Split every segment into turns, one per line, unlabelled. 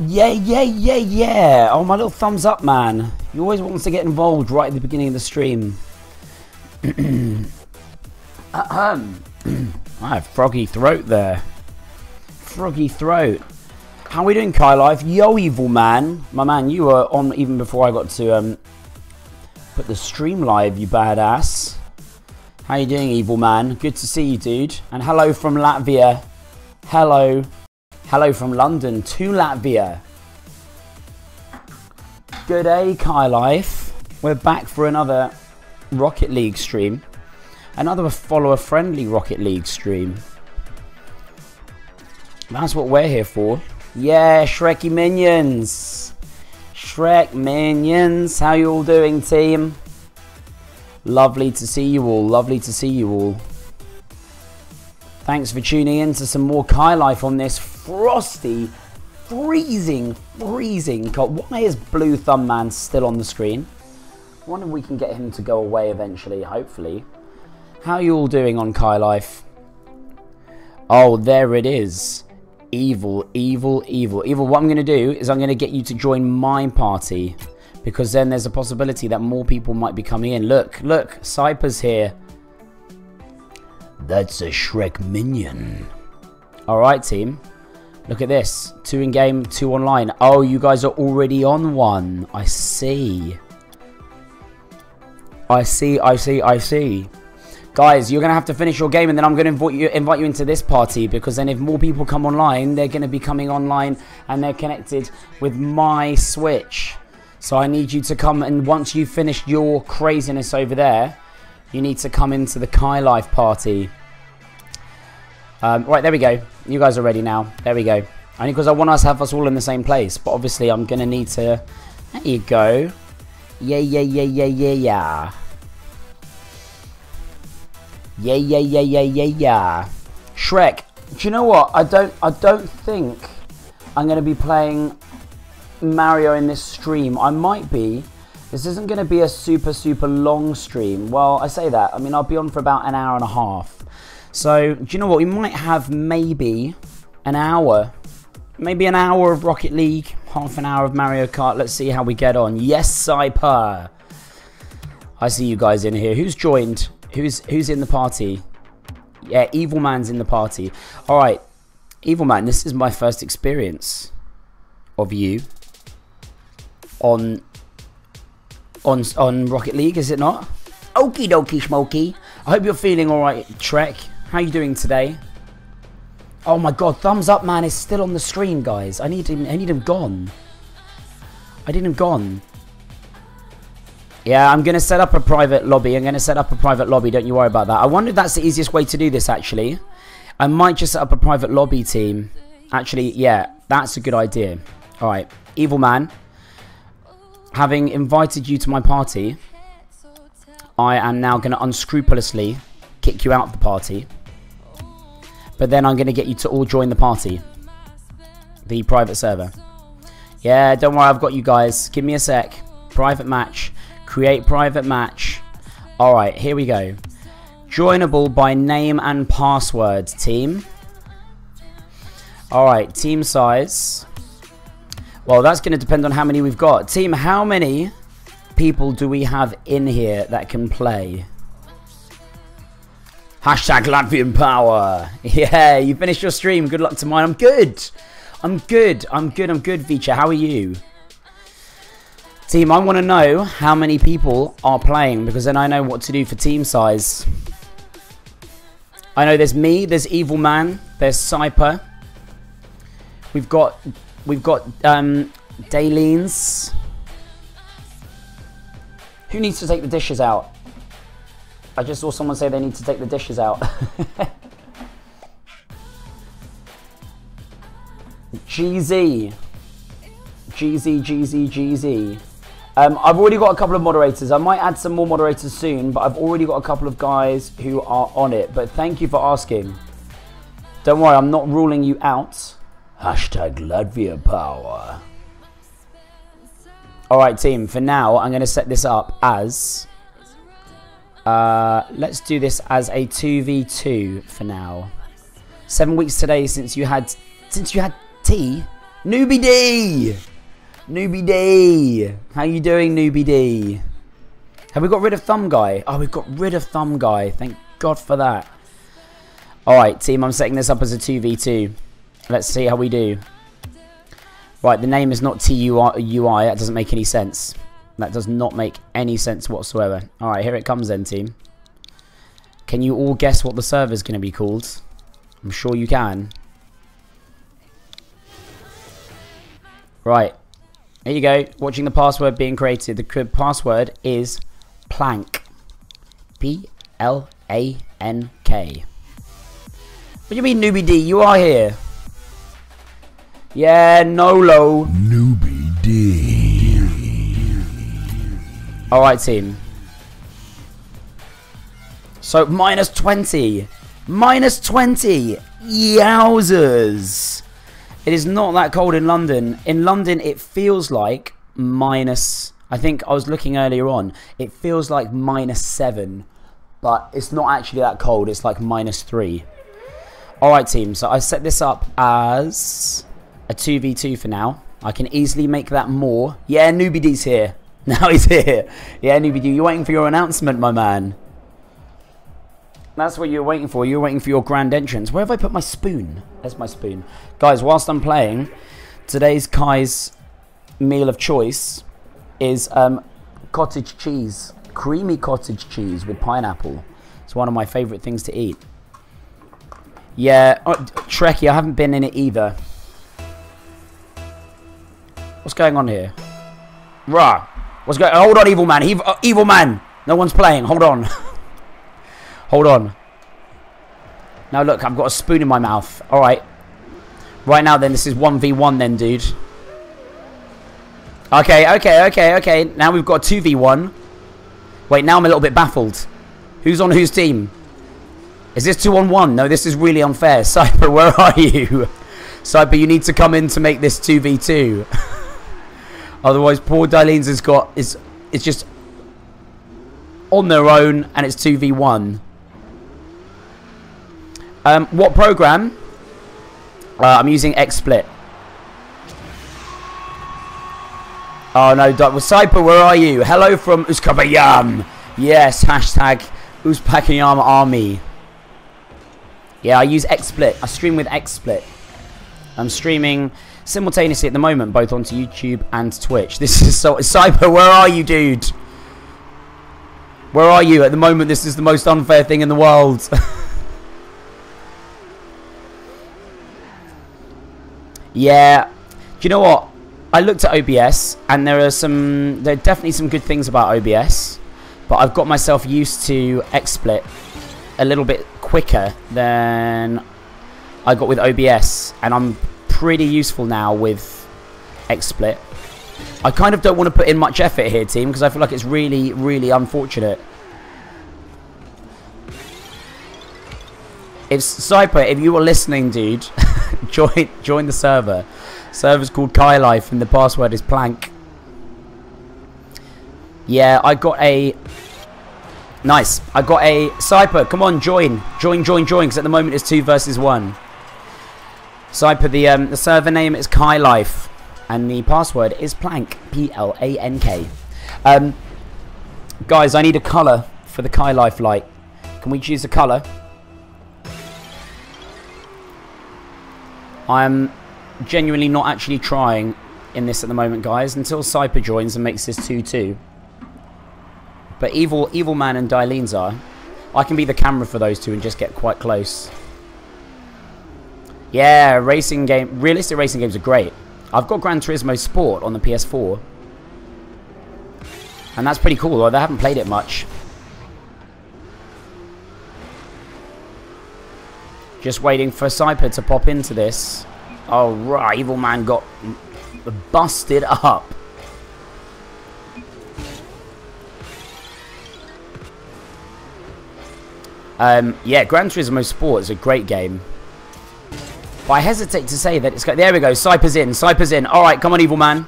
Yeah, yeah, yeah, yeah. Oh, my little thumbs up, man. You always want to get involved right at the beginning of the stream. Ahem. I have froggy throat there. Froggy throat. How are we doing, Cai Life? Yo, evil man. My man, you were on even before I got to um, put the stream live, you badass. How you doing, evil man? Good to see you, dude. And hello from Latvia. Hello. Hello from London to Latvia. Good day, Cai Life. We're back for another Rocket League stream. Another follower-friendly Rocket League stream. That's what we're here for. Yeah, Shreky Minions. Shrek Minions. How you all doing, team? Lovely to see you all. Lovely to see you all. Thanks for tuning in to some more Cai Life on this frosty, freezing, freezing cold. Why is Blue Thumb Man still on the screen? I wonder if we can get him to go away eventually, hopefully. How are you all doing on Cai Life? Oh, there it is. Evil, evil, evil. Evil, what I'm going to do is I'm going to get you to join my party. Because then there's a possibility that more people might be coming in. Look, look, Cyper's here. That's a Shrek minion. Alright, team. Look at this. Two in game, two online. Oh, you guys are already on one. I see. I see, I see, I see. Guys, you're going to have to finish your game and then I'm going to invite you, invite you into this party because then if more people come online, they're going to be coming online and they're connected with my Switch. So I need you to come and once you've finished your craziness over there, you need to come into the Cai Life party. Um, right, there we go. You guys are ready now. There we go. Only because I want us to have us all in the same place. But obviously I'm going to need to... There you go. Yeah, yeah, yeah, yeah, yeah, yeah. Yeah, yeah, yeah, yeah, yeah, yeah. Shrek. Do you know what? I don't. I don't think I'm going to be playing Mario in this stream. I might be. This isn't going to be a super, super long stream. Well, I say that. I mean, I'll be on for about an hour and a half. So, do you know what? We might have maybe an hour. Maybe an hour of Rocket League, half an hour of Mario Kart. Let's see how we get on. Yes, Cyper. I see you guys in here. Who's joined? Who's who's in the party? Yeah, Evil Man's in the party. All right, Evil Man. This is my first experience of you on on on Rocket League. Is it not? Okie dokie, Smoky. I hope you're feeling all right, Trek. How are you doing today? Oh my God, thumbs up, man, is still on the screen, guys. I need him. I need him gone. I need him gone. Yeah, I'm going to set up a private lobby. I'm going to set up a private lobby. Don't you worry about that. I wonder if that's the easiest way to do this, actually. I might just set up a private lobby team. Actually, yeah, that's a good idea. All right, Evil Man. Having invited you to my party, I am now going to unscrupulously kick you out of the party. But then I'm going to get you to all join the party. The private server. Yeah, don't worry, I've got you guys. Give me a sec. Private match. Create private match. Alright, here we go. Joinable by name and password, team. Alright, team size. Well, that's going to depend on how many we've got. Team, how many people do we have in here that can play? Hashtag Latvian power. Yeah, you finished your stream. Good luck to mine. I'm good. I'm good. I'm good. I'm good, Vicha. How are you? Team, I want to know how many people are playing because then I know what to do for team size. I know there's me, there's Evil Man, there's Cyper. We've got we've got um Daleen's. Who needs to take the dishes out? I just saw someone say they need to take the dishes out. GZ. GZ, GZ, GZ. Um, I've already got a couple of moderators. I might add some more moderators soon, but I've already got a couple of guys who are on it. But thank you for asking. Don't worry, I'm not ruling you out. Hashtag Latvia power. Alright team, for now I'm going to set this up as... Uh, let's do this as a 2v2 for now. Seven weeks today since you had... Since you had tea. Newbie D! Newbie D! How you doing, Newbie D? Have we got rid of Thumb Guy? Oh, we've got rid of Thumb Guy. Thank God for that. Alright, team, I'm setting this up as a 2v2. Let's see how we do. Right, the name is not TUI. That doesn't make any sense. That does not make any sense whatsoever. Alright, here it comes then, team. Can you all guess what the server is going to be called? I'm sure you can. Right. Here you go. Watching the password being created. The password is plank. P-L-A-N-K. What do you mean, Newbie D? You are here. Yeah, Nolo.
Newbie D.
Alright, team. So, minus 20. Minus 20. Yowzers. It is not that cold in London. In London, it feels like minus... I think I was looking earlier on. It feels like minus 7. But it's not actually that cold. It's like minus 3. Alright, team. So, I set this up as a 2v2 for now. I can easily make that more. Yeah, Newbie D's here. Now he's here. Yeah, Newbie D, you're waiting for your announcement, my man. That's what you're waiting for. You're waiting for your grand entrance. Where have I put my spoon? There's my spoon. Guys, whilst I'm playing, today's Cai's meal of choice is um, cottage cheese. Creamy cottage cheese with pineapple. It's one of my favourite things to eat. Yeah, oh, Trekkie, I haven't been in it either. What's going on here? Rah. What's going Hold on, evil man. Evil, uh, evil man. No one's playing. Hold on. Hold on. Now look, I've got a spoon in my mouth. Alright. Right now then, this is 1v1 then, dude. Okay, okay, okay, okay. Now we've got 2v1. Wait, now I'm a little bit baffled. Who's on whose team? Is this 2 on 1? No, this is really unfair. Cyber, where are you? Cyber, you need to come in to make this 2v2. Otherwise, poor Dylene's has got... It's, it's just on their own and it's 2v1. Um, what program? Uh, I'm using XSplit. Oh no, Dr. Cyper, where are you? Hello from Uzbekistan. Yes, hashtag Uzbekistan army. Yeah, I use XSplit. I stream with XSplit. I'm streaming simultaneously at the moment, both onto YouTube and Twitch. This is so Cyber, where are you, dude? Where are you? At the moment, this is the most unfair thing in the world. Yeah. Do you know what? I looked at OBS and there are some there are definitely some good things about OBS, but I've got myself used to XSplit a little bit quicker than I got with OBS and I'm pretty useful now with XSplit. I kind of don't want to put in much effort here, team, because I feel like it's really, really unfortunate. If Cyper, if you were listening, dude, join join the server. Server's called Cai Life and the password is plank. Yeah, I got a nice. I got a Cyper. Come on, join, join, join, join. Because at the moment it's two versus one. Cyper, the um, the server name is Cai Life, and the password is plank. P L A N K. Um, guys, I need a color for the Cai Life light. Can we choose a color? I'm genuinely not actually trying in this at the moment, guys, until Cyper joins and makes this 2-2. But Evil Evil Man and Dylene's are. I can be the camera for those two and just get quite close. Yeah, racing game. Realistic racing games are great. I've got Gran Turismo Sport on the PS4. And that's pretty cool, although I haven't played it much. Just waiting for Cyper to pop into this. Oh, right. Evil Man got busted up. Um, yeah, Gran Turismo Sport is a great game. But I hesitate to say that it's... There we go. Cyper's in. Cyper's in. All right, come on, Evil Man.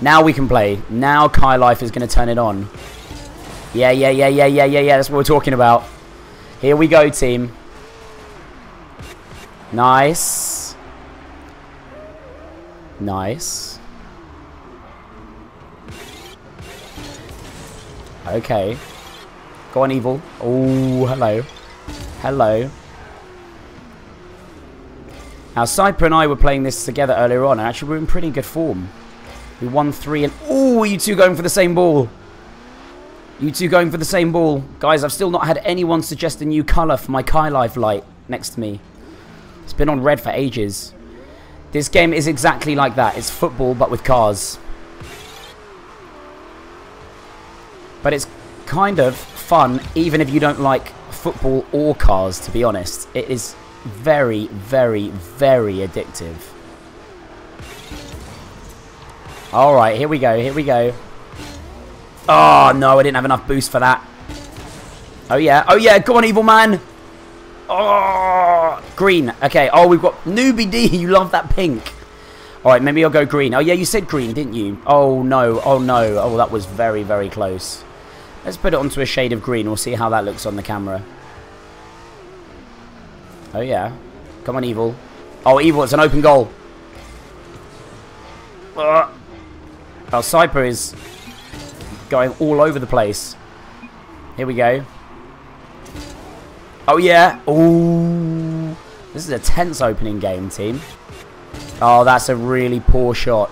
Now we can play. Now Cai Life is going to turn it on. Yeah, yeah, yeah, yeah, yeah, yeah, yeah. That's what we're talking about. Here we go, team. Nice. Nice. Okay. Go on, Evil. Oh, hello. Hello. Now, Cyper and I were playing this together earlier on, and actually we are in pretty good form. We won three and... Oh, you two going for the same ball. You two going for the same ball. Guys, I've still not had anyone suggest a new colour for my Cai Life light next to me. It's been on red for ages. This game is exactly like that. It's football, but with cars. But it's kind of fun, even if you don't like football or cars, to be honest. It is very, very, very addictive. Alright, here we go, here we go. Oh, no, I didn't have enough boost for that. Oh, yeah. Oh, yeah, go on, evil man. Oh, green. Okay, oh, we've got Newbie D. You love that pink. All right, maybe I'll go green. Oh, yeah, you said green, didn't you? Oh, no. Oh, no. Oh, that was very, very close. Let's put it onto a shade of green. We'll see how that looks on the camera. Oh, yeah. Come on, Evil. Oh, Evil, it's an open goal. Uh. Oh, Cyper is going all over the place. Here we go. Oh, yeah. Oh, This is a tense opening game, team. Oh, that's a really poor shot.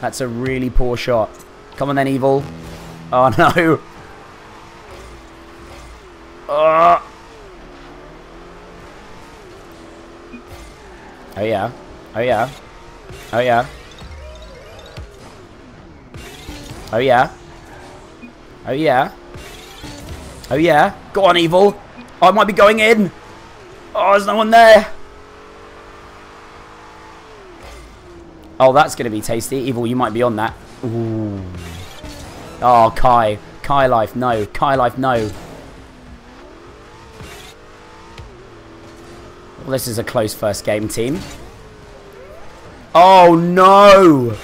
That's a really poor shot. Come on then, Evil. Oh, no. Uh. Oh yeah. Oh yeah. Oh yeah. Oh yeah. Oh yeah. Oh yeah. Go on, evil. Oh, I might be going in. Oh, there's no one there. Oh, that's going to be tasty. Evil, you might be on that. Ooh. Oh, Cai. Cai life, no. Cai life, no. Well, this is a close first game, team. Oh, no!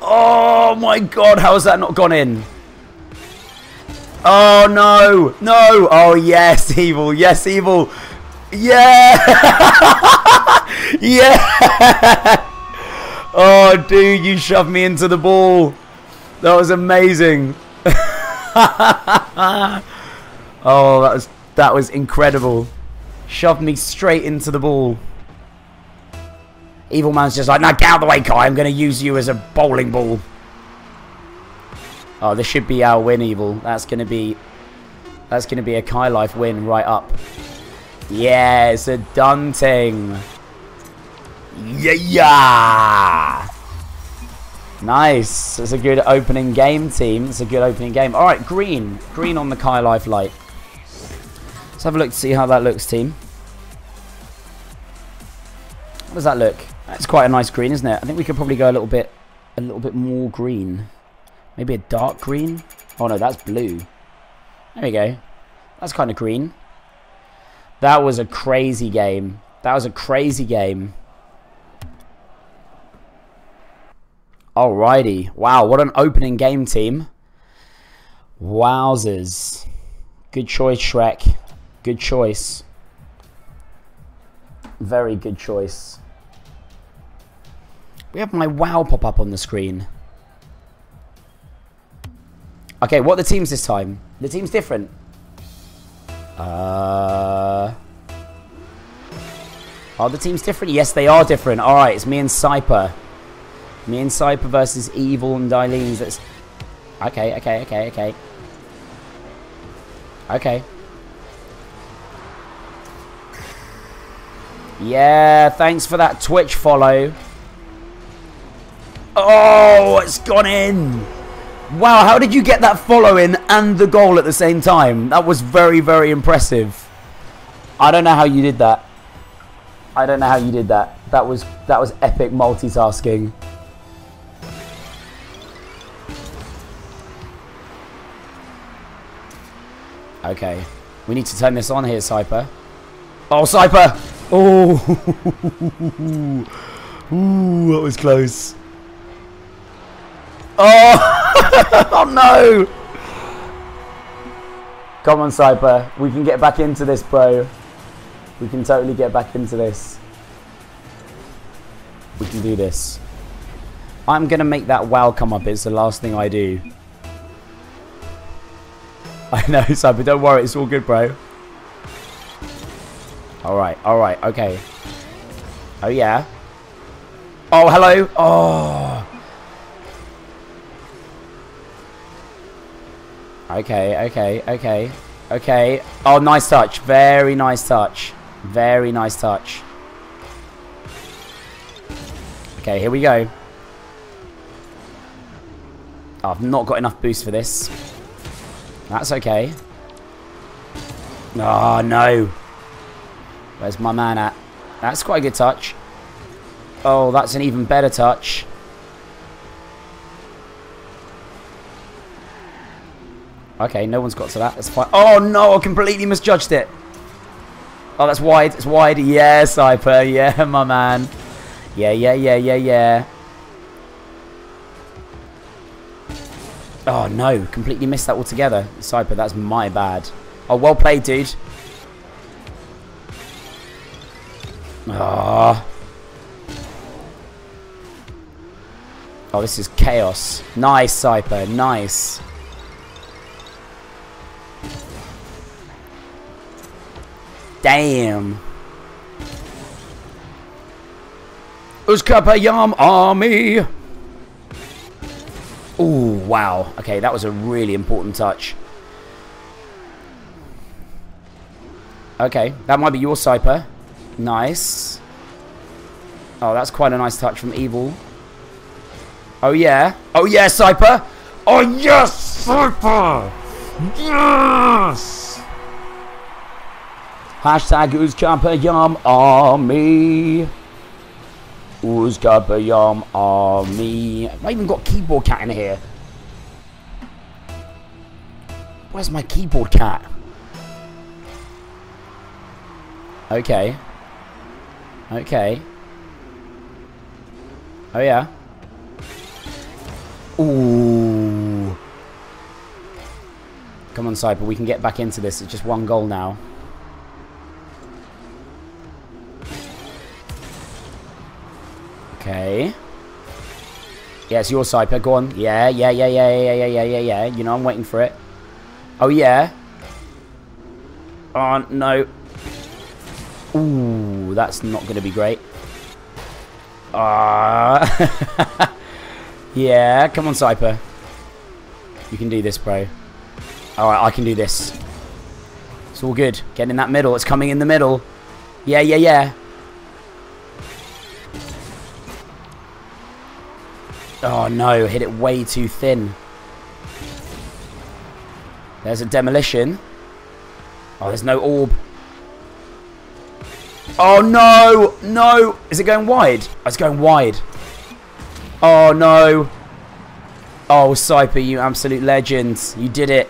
Oh, my God, how has that not gone in? Oh, no! No! Oh, yes, Evil! Yes, Evil! Yeah! yeah! Oh, dude, you shoved me into the ball. That was amazing. oh, that was that was incredible. Shoved me straight into the ball. Evil Man's just like, now get out of the way, Cai. I'm going to use you as a bowling ball. Oh, this should be our win, Evil. That's going to be... That's going to be a Cai Life win right up. Yeah, it's a done thing. Yeah, yeah. Nice. It's a good opening game, team. It's a good opening game. All right, green. Green on the Cai Life light. Let's have a look to see how that looks, team. How does that look? That's quite a nice green, isn't it? I think we could probably go a little bit, a little bit more green. Maybe a dark green. Oh no, that's blue. There we go. That's kind of green. That was a crazy game. That was a crazy game. Alrighty. Wow, what an opening game, team. Wowzers. Good choice, Shrek. Good choice. Very good choice. We have my wow pop up on the screen. Okay, what the teams this time? The team's different. Uh... Are the teams different? Yes, they are different. Alright, it's me and Cyper. Me and Cyper versus Evil and Dyleens. That's... Okay, okay, okay, okay. Okay. Yeah, thanks for that Twitch follow. Oh, it's gone in. Wow, how did you get that follow in and the goal at the same time? That was very, very impressive. I don't know how you did that. I don't know how you did that. That was that was epic multitasking. Okay. We need to turn this on here, Cyper. Oh, Cyper! Oh! Ooh, that was close. Oh! oh no! Come on, Cyper. We can get back into this, bro. We can totally get back into this. We can do this. I'm going to make that wow come up. It's the last thing I do. I know, Cyber. Don't worry. It's all good, bro. Alright, alright, okay. Oh, yeah. Oh, hello. Oh. Okay, okay, okay. Okay. Oh, nice touch. Very nice touch. Very nice touch. Okay, here we go. Oh, I've not got enough boost for this. That's okay. Oh, no. Where's my man at? That's quite a good touch. Oh, that's an even better touch. Okay, no one's got to that. That's fine. Oh, no, I completely misjudged it. Oh, that's wide. It's wide. Yeah, Cyper. Yeah, my man. Yeah, yeah, yeah, yeah, yeah. Oh, no. Completely missed that altogether. Cyper, that's my bad. Oh, well played, dude. Oh. Oh, this is chaos. Nice, Cyper. Nice. Damn. Uzkapayam Army. Oh, wow. Okay, that was a really important touch. Okay, that might be your Cyper. Nice. Oh, that's quite a nice touch from Evil. Oh, yeah. Oh, yeah, Cyper. Oh, yes, Cyper. Yes. Hashtag Uzkapayam Army. Uzkapayam Army. I even got keyboard cat in here. Where's my keyboard cat? Okay. Okay. Oh yeah. Ooh. Come on, Cyper. We can get back into this. It's just one goal now. Okay. Yes, your Cyper. Go on. Yeah, yeah, yeah, yeah, yeah, yeah, yeah, yeah, yeah. You know, I'm waiting for it. Oh, yeah. Oh, no. Ooh, that's not going to be great. Ah. Uh, yeah, come on, Cyper. You can do this, bro. Alright, I can do this. It's all good. Get in that middle. It's coming in the middle. Yeah, yeah, yeah. Oh no, hit it way too thin. There's a demolition. Oh, there's no orb. Oh no! No! Is it going wide? Oh, it's going wide. Oh no. Oh, Cyper, you absolute legend. You did it.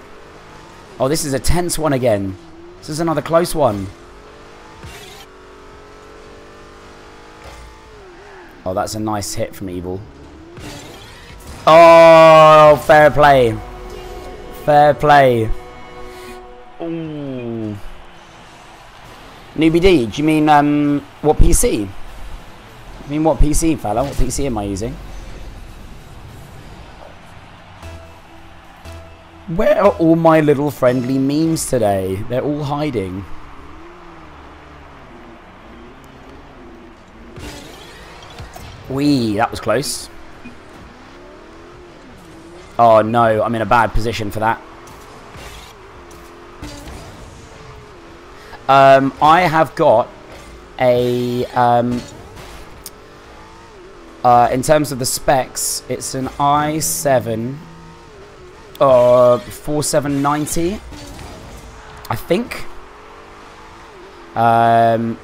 Oh, this is a tense one again. This is another close one. Oh, that's a nice hit from Evil. Oh, fair play. Fair play. Ooh. Newbie D, do you mean um, what PC? I mean what PC, fella? What PC am I using? Where are all my little friendly memes today? They're all hiding. Wee, that was close. Oh no, I'm in a bad position for that. Um, I have got a... Um, uh, in terms of the specs, it's an i7 uh, 4790, I think. Um,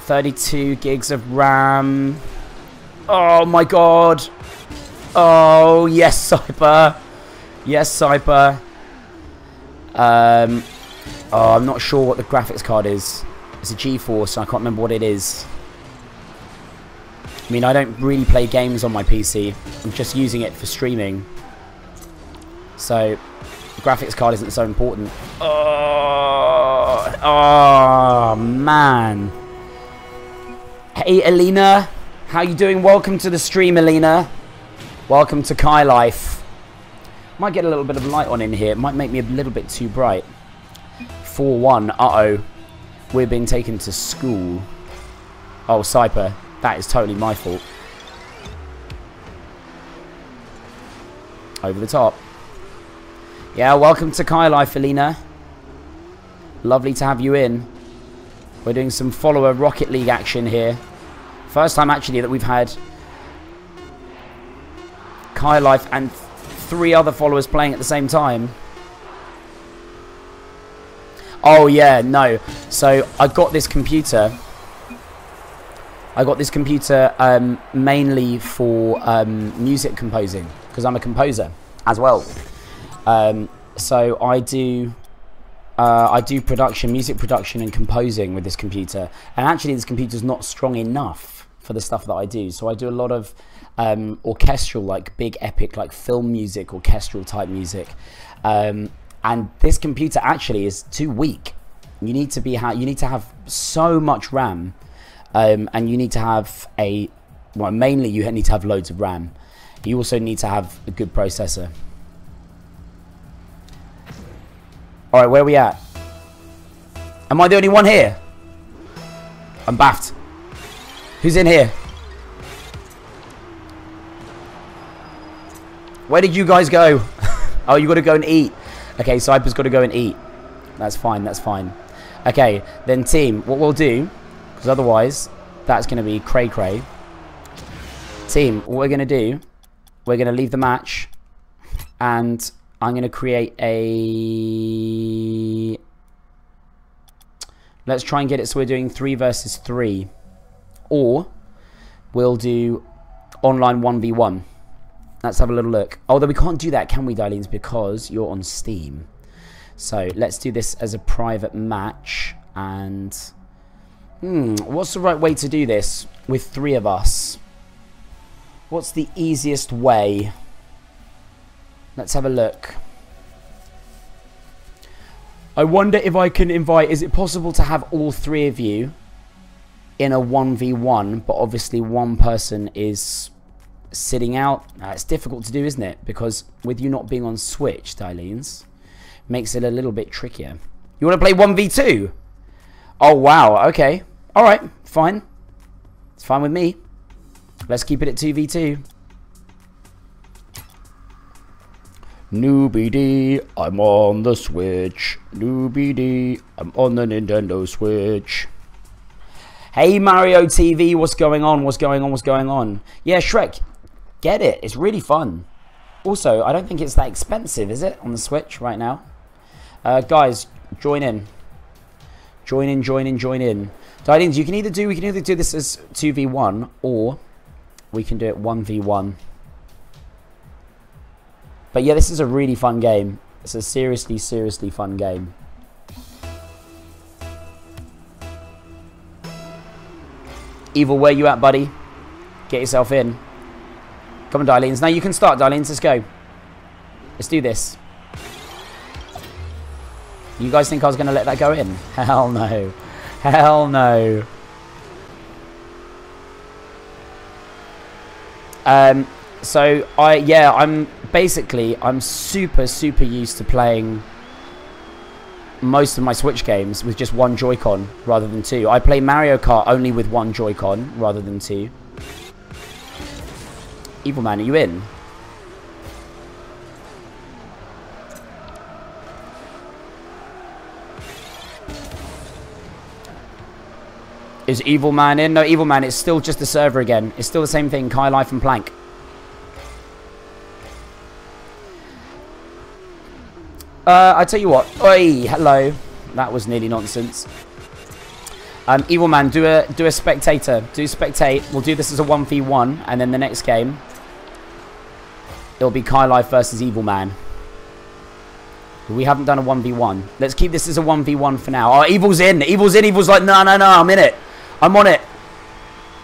32 gigs of RAM. Oh my god. Oh, yes, Cyper. Yes, Cyper. Um, oh, I'm not sure what the graphics card is. It's a GeForce, I can't remember what it is. I mean, I don't really play games on my PC. I'm just using it for streaming. So, the graphics card isn't so important. Oh, oh man. Hey, Alina. How you doing? Welcome to the stream, Alina. Welcome to Cai Life. Might get a little bit of light on in here. It might make me a little bit too bright. 4-1. Uh-oh. We're being taken to school. Oh, Cyper. That is totally my fault. Over the top. Yeah, welcome to Cai Life, Alina. Lovely to have you in. We're doing some follower Rocket League action here. First time actually that we've had Cai Life and three other followers playing at the same time. Oh yeah, no. So I got this computer. I got this computer um, mainly for um, music composing because I'm a composer as well. Um, so I do uh, I do production, music production, and composing with this computer. And actually, this computer is not strong enough for the stuff that I do. So I do a lot of um, orchestral, like big epic, like film music, orchestral type music. Um, and this computer actually is too weak. You need to be you need to have so much RAM, um, and you need to have a well, mainly you need to have loads of RAM. You also need to have a good processor. All right, where are we at? Am I the only one here? I'm baffed. Who's in here? Where did you guys go? oh, you got to go and eat. Okay, Cyper's got to go and eat. That's fine, that's fine. Okay, then team, what we'll do, because otherwise that's going to be cray cray. Team, what we're going to do, we're going to leave the match and I'm going to create a... Let's try and get it so we're doing 3 versus 3. Or we'll do online 1v1. Let's have a little look. Although we can't do that, can we, Darlene's? Because you're on Steam. So let's do this as a private match. And... Hmm, what's the right way to do this with three of us? What's the easiest way? Let's have a look. I wonder if I can invite... Is it possible to have all three of you in a 1v1, but obviously one person is sitting out? Uh, it's difficult to do, isn't it? Because with you not being on Switch, Dyleens, makes it a little bit trickier. You want to play 1v2? Oh, wow. Okay. All right. Fine. It's fine with me. Let's keep it at 2v2. Newbie D, I'm on the Switch. Newbie D, I'm on the Nintendo Switch. Hey Mario TV, what's going on? What's going on? What's going on? Yeah, Shrek, get it. It's really fun. Also, I don't think it's that expensive, is it, on the Switch right now? Uh, guys, join in. Join in, join in, join in. Tidings, you can either do we can either do this as 2v1 or we can do it 1v1. But yeah, this is a really fun game. It's a seriously, seriously fun game. Evil, where you at, buddy? Get yourself in. Come on, Darlene's. Now you can start, Darlene's. Let's go. Let's do this. You guys think I was going to let that go in? Hell no. Hell no. Um, so I yeah I'm basically I'm super super used to playing most of my Switch games with just one Joy-Con rather than two. I play Mario Kart only with one Joy-Con rather than two. Evil Man, are you in? Is Evil Man in? No, Evil Man, it's still just the server again. It's still the same thing, Cai Life and Plank. Uh, I tell you what. Oi, hello. That was nearly nonsense. Um, Evil Man, do a do a spectator. Do spectate. We'll do this as a 1v1, and then the next game, it'll be Cai Life versus Evil Man. We haven't done a 1v1. Let's keep this as a 1v1 for now. Oh, Evil's in. Evil's in. Evil's like, no, no, no, I'm in it. I'm on it.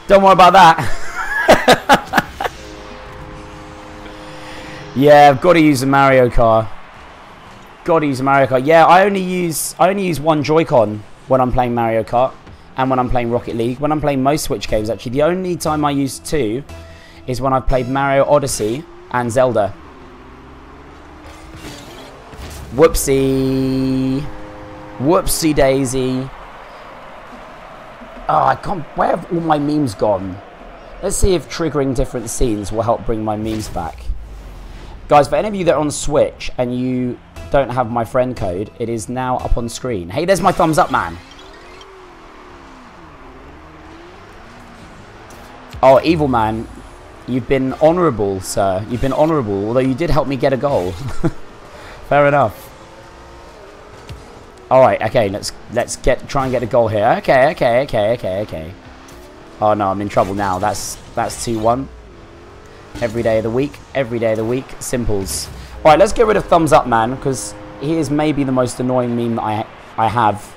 Don't worry about that. yeah, I've got to use a Mario Kart. Got to use a Mario Kart. Yeah, I only use I only use one Joy-Con when I'm playing Mario Kart. and when I'm playing Rocket League. When I'm playing most Switch games, actually, the only time I use 2 is when I've played Mario Odyssey and Zelda. Whoopsie. Whoopsie daisy. Oh, I can't. Where have all my memes gone? Let's see if triggering different scenes will help bring my memes back. Guys, for any of you that are on Switch and you don't have my friend code, it is now up on screen. Hey, there's my thumbs up, man. Oh, Evil Man, you've been honourable, sir. You've been honourable, although you did help me get a goal. Fair enough. All right, okay, let's let's get try and get a goal here. Okay, okay, okay, okay, okay. Oh no, I'm in trouble now. That's that's two one. Every day of the week, every day of the week, simples. All right, let's get rid of thumbs up, man, because he is maybe the most annoying meme that I I have.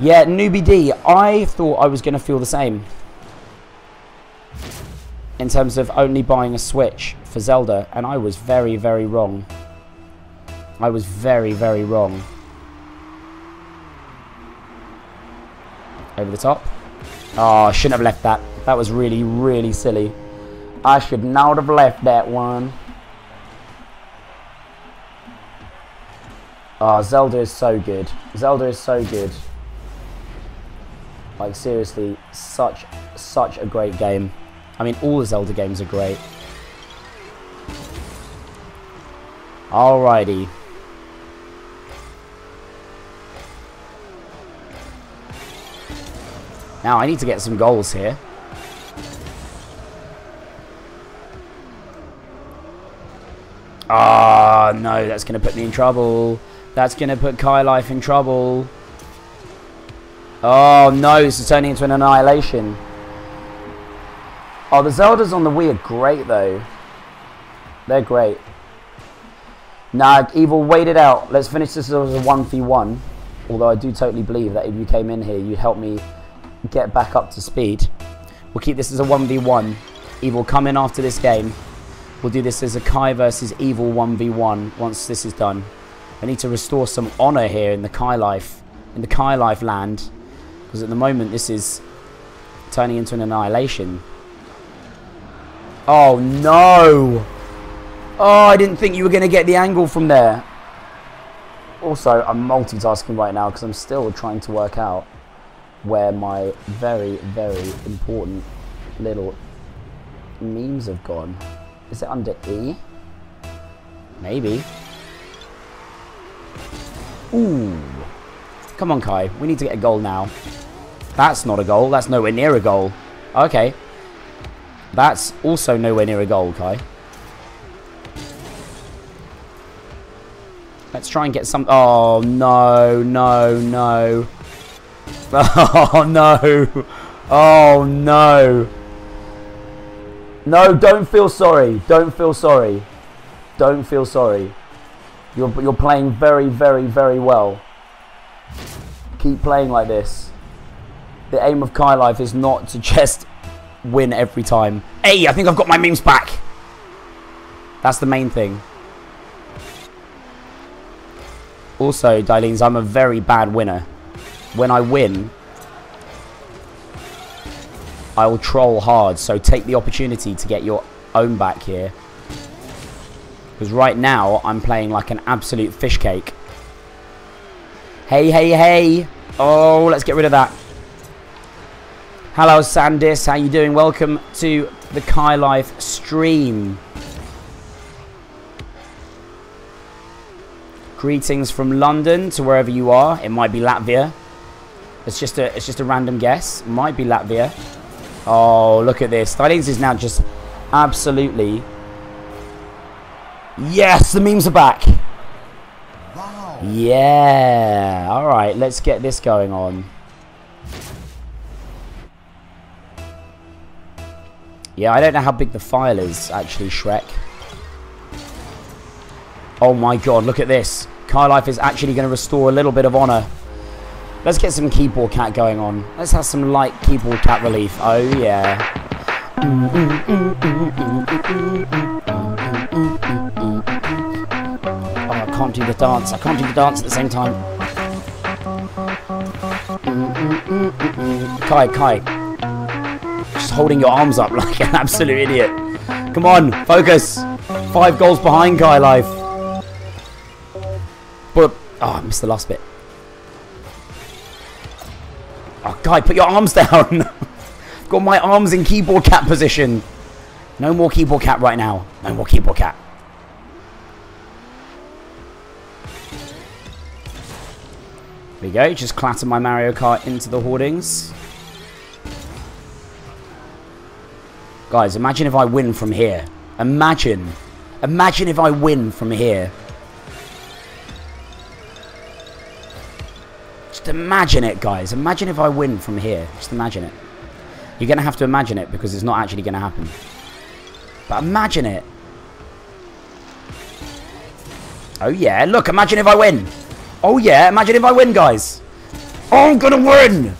Yeah, newbie D. I thought I was gonna feel the same in terms of only buying a Switch for Zelda, and I was very, very wrong. I was very, very wrong. Over the top. Oh, I shouldn't have left that. That was really, really silly. I should not have left that one. Oh, Zelda is so good. Zelda is so good. Like, seriously, such, such a great game. I mean, all the Zelda games are great. Alrighty. Now I need to get some goals here. Ah, oh, no, that's going to put me in trouble. That's going to put Cai Life in trouble. Oh, no, this is turning into an annihilation. Oh, the Zeldas on the Wii are great, though. They're great. Nah, Evil, wait it out. Let's finish this as a 1v1. Although I do totally believe that if you came in here, you'd help me get back up to speed. We'll keep this as a 1v1. Evil, come in after this game. We'll do this as a Cai versus Evil 1v1 once this is done. I need to restore some honor here in the Cai life, in the Cai life land. Because at the moment this is turning into an annihilation. Oh no! Oh, I didn't think you were going to get the angle from there. Also, I'm multitasking right now because I'm still trying to work out where my very, very important little memes have gone. Is it under E? Maybe. Ooh. Come on, Cai. We need to get a goal now. That's not a goal. That's nowhere near a goal. Okay. That's also nowhere near a goal, Cai. Let's try and get some... Oh, no, no, no. Oh, no. Oh, no. No, don't feel sorry. Don't feel sorry. Don't feel sorry. You're, you're playing very, very, very well. Keep playing like this. The aim of Cai Life is not to just win every time. Hey, I think I've got my memes back. That's the main thing. Also, Dyleens, I'm a very bad winner when I win, I will troll hard. So take the opportunity to get your own back here. Because right now, I'm playing like an absolute fish cake. Hey, hey, hey. Oh, let's get rid of that. Hello, Sandis. How you doing? Welcome to the Cai Life stream. Greetings from London to wherever you are. It might be Latvia. It's just a it's just a random guess. Might be Latvia. Oh, look at this. Stylings is now just absolutely Yes, the memes are back. Wow. Yeah. All right, let's get this going on. Yeah, I don't know how big the file is, actually, Shrek. Oh my god, look at this. Cai Life is actually going to restore a little bit of honor. Let's get some keyboard cat going on. Let's have some light keyboard cat relief. Oh yeah. Oh, I can't do the dance. I can't do the dance at the same time. Cai, Cai. Holding your arms up like an absolute idiot. Come on, focus. Five goals behind Cai Life. But, oh, I missed the last bit. Oh, Cai, put your arms down. Got my arms in keyboard cat position. No more keyboard cat right now. No more keyboard cat. There we go. Just clatter my Mario Kart into the hoardings. Guys, imagine if I win from here. Imagine. Imagine if I win from here. Just imagine it, guys. Imagine if I win from here. Just imagine it. You're going to have to imagine it because it's not actually going to happen. But imagine it. Oh yeah, look, imagine if I win. Oh yeah, imagine if I win, guys. Oh, I'm gonna win.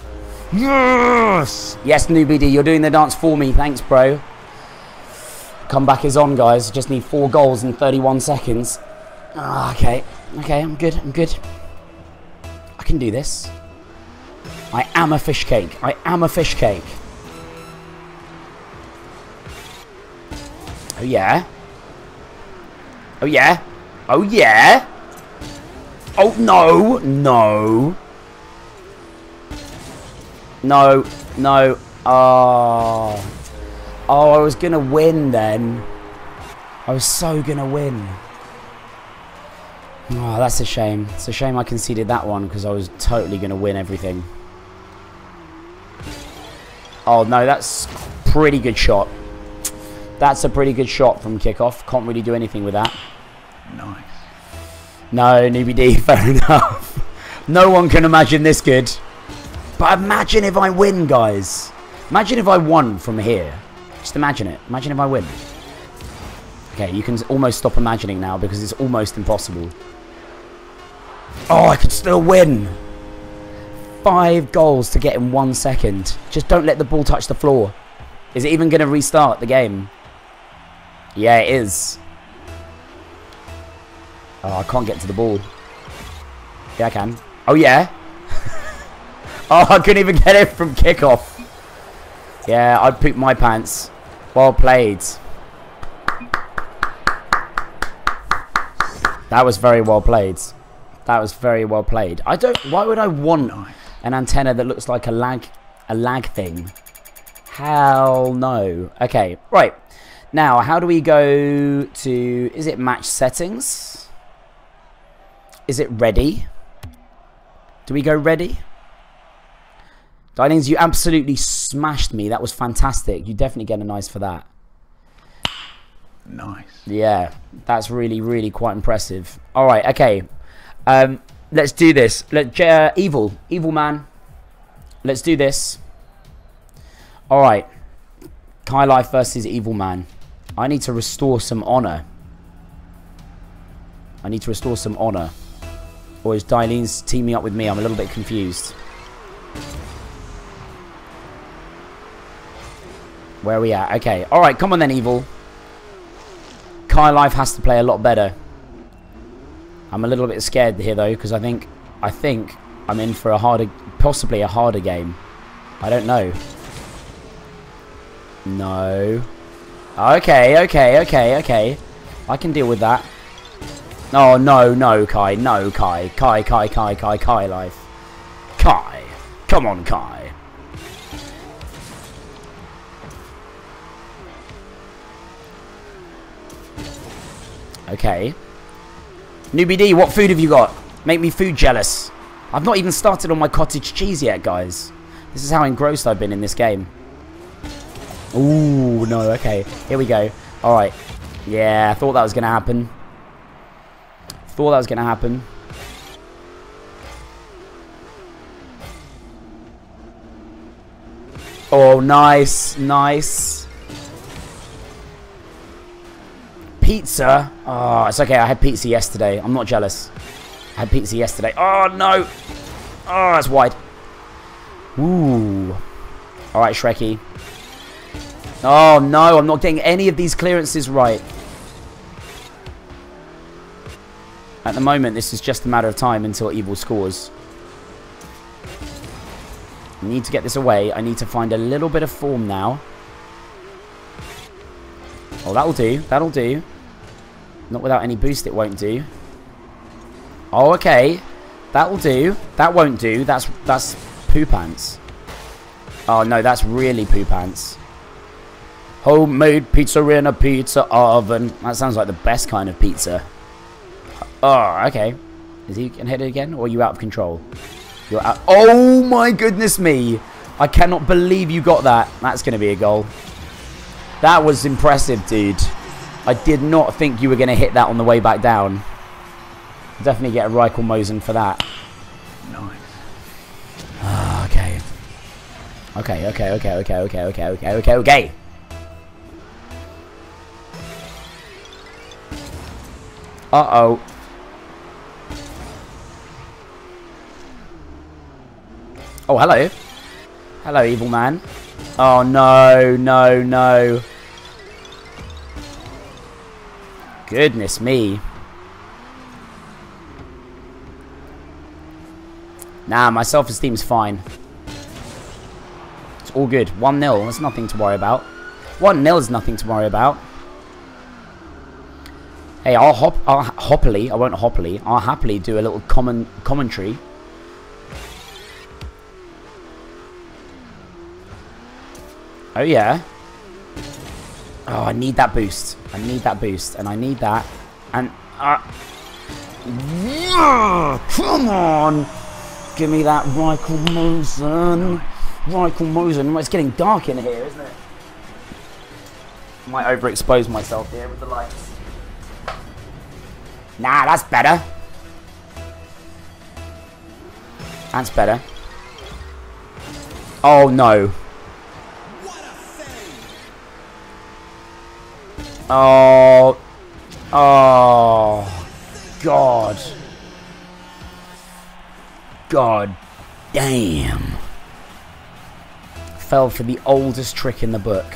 Yes. Yes, Newbie you're doing the dance for me. Thanks, bro. Comeback is on, guys. Just need four goals in 31 seconds. Ah, okay. Okay, I'm good. I'm good. I can do this. I am a fish cake. I am a fish cake. Oh, yeah. Oh, yeah. Oh, yeah. Oh, no. No. No. No. Oh. Oh, I was going to win then. I was so going to win. Oh, that's a shame. It's a shame I conceded that one because I was totally going to win everything. Oh, no, that's pretty good shot. That's a pretty good shot from kickoff. Can't really do anything with that.
Nice.
No, newbie D, fair enough. no one can imagine this good. But imagine if I win, guys. Imagine if I won from here. Just imagine it. Imagine if I win. Okay, you can almost stop imagining now because it's almost impossible. Oh, I could still win. Five goals to get in one second. Just don't let the ball touch the floor. Is it even going to restart the game? Yeah, it is. Oh, I can't get to the ball. Yeah, I can. Oh, yeah. Oh, I couldn't even get it from kickoff. Yeah, I'd poop my pants. Well played. That was very well played. That was very well played. I don't... Why would I want an antenna that looks like a lag... A lag thing? Hell no. Okay, right. Now, how do we go to... Is it match settings? Is it ready? Do we go ready? Dinings, you absolutely smashed me. That was fantastic. You definitely get a nice for that.
Nice.
Yeah, that's really, really quite impressive. All right, okay. Um, let's do this. Let uh, evil, evil man. Let's do this. All right. Cai Life versus Evil Man. I need to restore some honor. I need to restore some honor. Or is Dylene's teaming up with me? I'm a little bit confused. Where are we at? Okay. Alright, come on then, Evil. Cai Life has to play a lot better. I'm a little bit scared here, though, because I think... I think I'm in for a harder... Possibly a harder game. I don't know. No. Okay, okay, okay, okay. I can deal with that. Oh, no, no, Cai. No, Cai. Cai, Cai, Cai, Cai, Cai life. Cai. Come on, Cai. Okay. Newbie D, what food have you got? Make me food jealous. I've not even started on my cottage cheese yet, guys. This is how engrossed I've been in this game. Ooh, no, okay. Here we go. Alright. Yeah, I thought that was going to happen. Thought that was going to happen. Oh, nice. Nice. Pizza? Oh, it's okay. I had pizza yesterday. I'm not jealous. I had pizza yesterday. Oh, no. Oh, that's wide. Ooh. Alright, Shrekky. Oh, no. I'm not getting any of these clearances right. At the moment, this is just a matter of time until Evil scores. Need to get this away. I need to find a little bit of form now. Oh, that'll do. That'll do. Not without any boost, it won't do. Oh, okay. That'll do. That won't do. That's that's poo pants. Oh, no, that's really poo pants. Homemade pizza in a pizza oven. That sounds like the best kind of pizza. Oh, okay. Is he can hit it again, or are you out of control? You're out. Oh my goodness me! I cannot believe you got that. That's going to be a goal. That was impressive, dude. I did not think you were going to hit that on the way back down. Definitely get a Reichel Mosen for that.
Nice.
Ah, okay. Okay, okay, okay, okay, okay, okay, okay, okay, okay. Uh-oh. Oh, hello. Hello, evil man. Oh, no, no, no. Goodness me. Nah, my self-esteem's fine. It's all good. 1-0, that's nothing to worry about. 1-0 is nothing to worry about. Hey, I'll hop, I'll happily, I won't happily, I'll happily do a little common commentary. Oh yeah. Oh, I need that boost. I need that boost, and I need that, and uh, come on, give me that Michael Mosen. Michael Mosen. It's getting dark in here, isn't it? Might overexpose myself here with the lights. Nah, that's better. That's better. Oh no. Oh. Oh. God. God damn. Fell for the oldest trick in the book.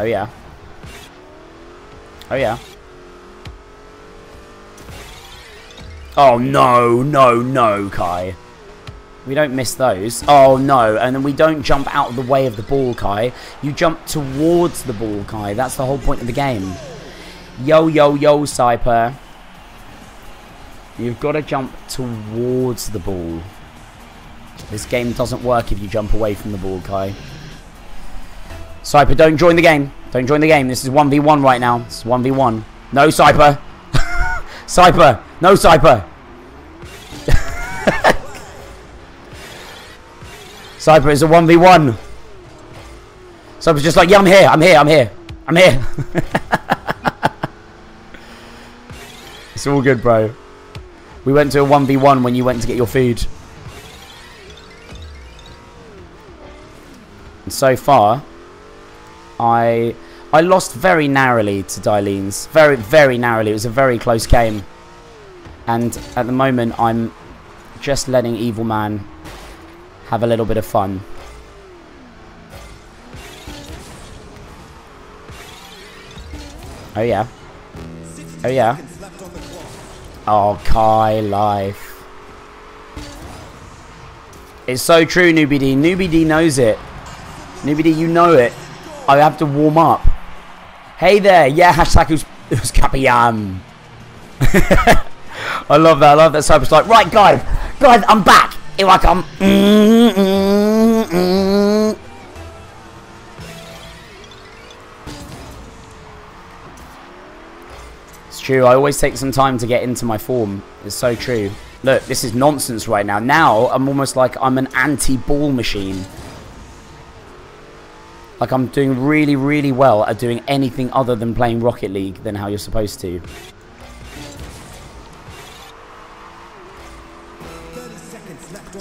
Oh yeah. Oh yeah. Oh no, no, no, Cai. We don't miss those. Oh no, and then we don't jump out of the way of the ball, Cai. You jump towards the ball, Cai. That's the whole point of the game. Yo, yo, yo, Cyper. You've got to jump towards the ball. This game doesn't work if you jump away from the ball, Cai. Cyper, don't join the game. Don't join the game. This is 1v1 right now. It's 1v1. No, Cyper. Cyper. No, Cyper. Cyper is a 1v1. Cyper's just like, yeah, I'm here. I'm here. I'm here. I'm here. it's all good, bro. We went to a 1v1 when you went to get your food. And so far, I I lost very narrowly to Dyleens. Very, very narrowly. It was a very close game. And at the moment, I'm just letting Evil Man have a little bit of fun. Oh yeah. Oh yeah. Oh, Cai life. It's so true, Newbie D. Newbie D knows it. Newbie D, you know it. I have to warm up. Hey there, yeah, hashtag who's, who's Capiyam. I love that, I love that Cyber's like, right guys, guys, I'm back. Here I come. Mm, mm, mm. It's true, I always take some time to get into my form. It's so true. Look, this is nonsense right now. Now, I'm almost like I'm an anti-ball machine. Like I'm doing really, really well at doing anything other than playing Rocket League than how you're supposed to.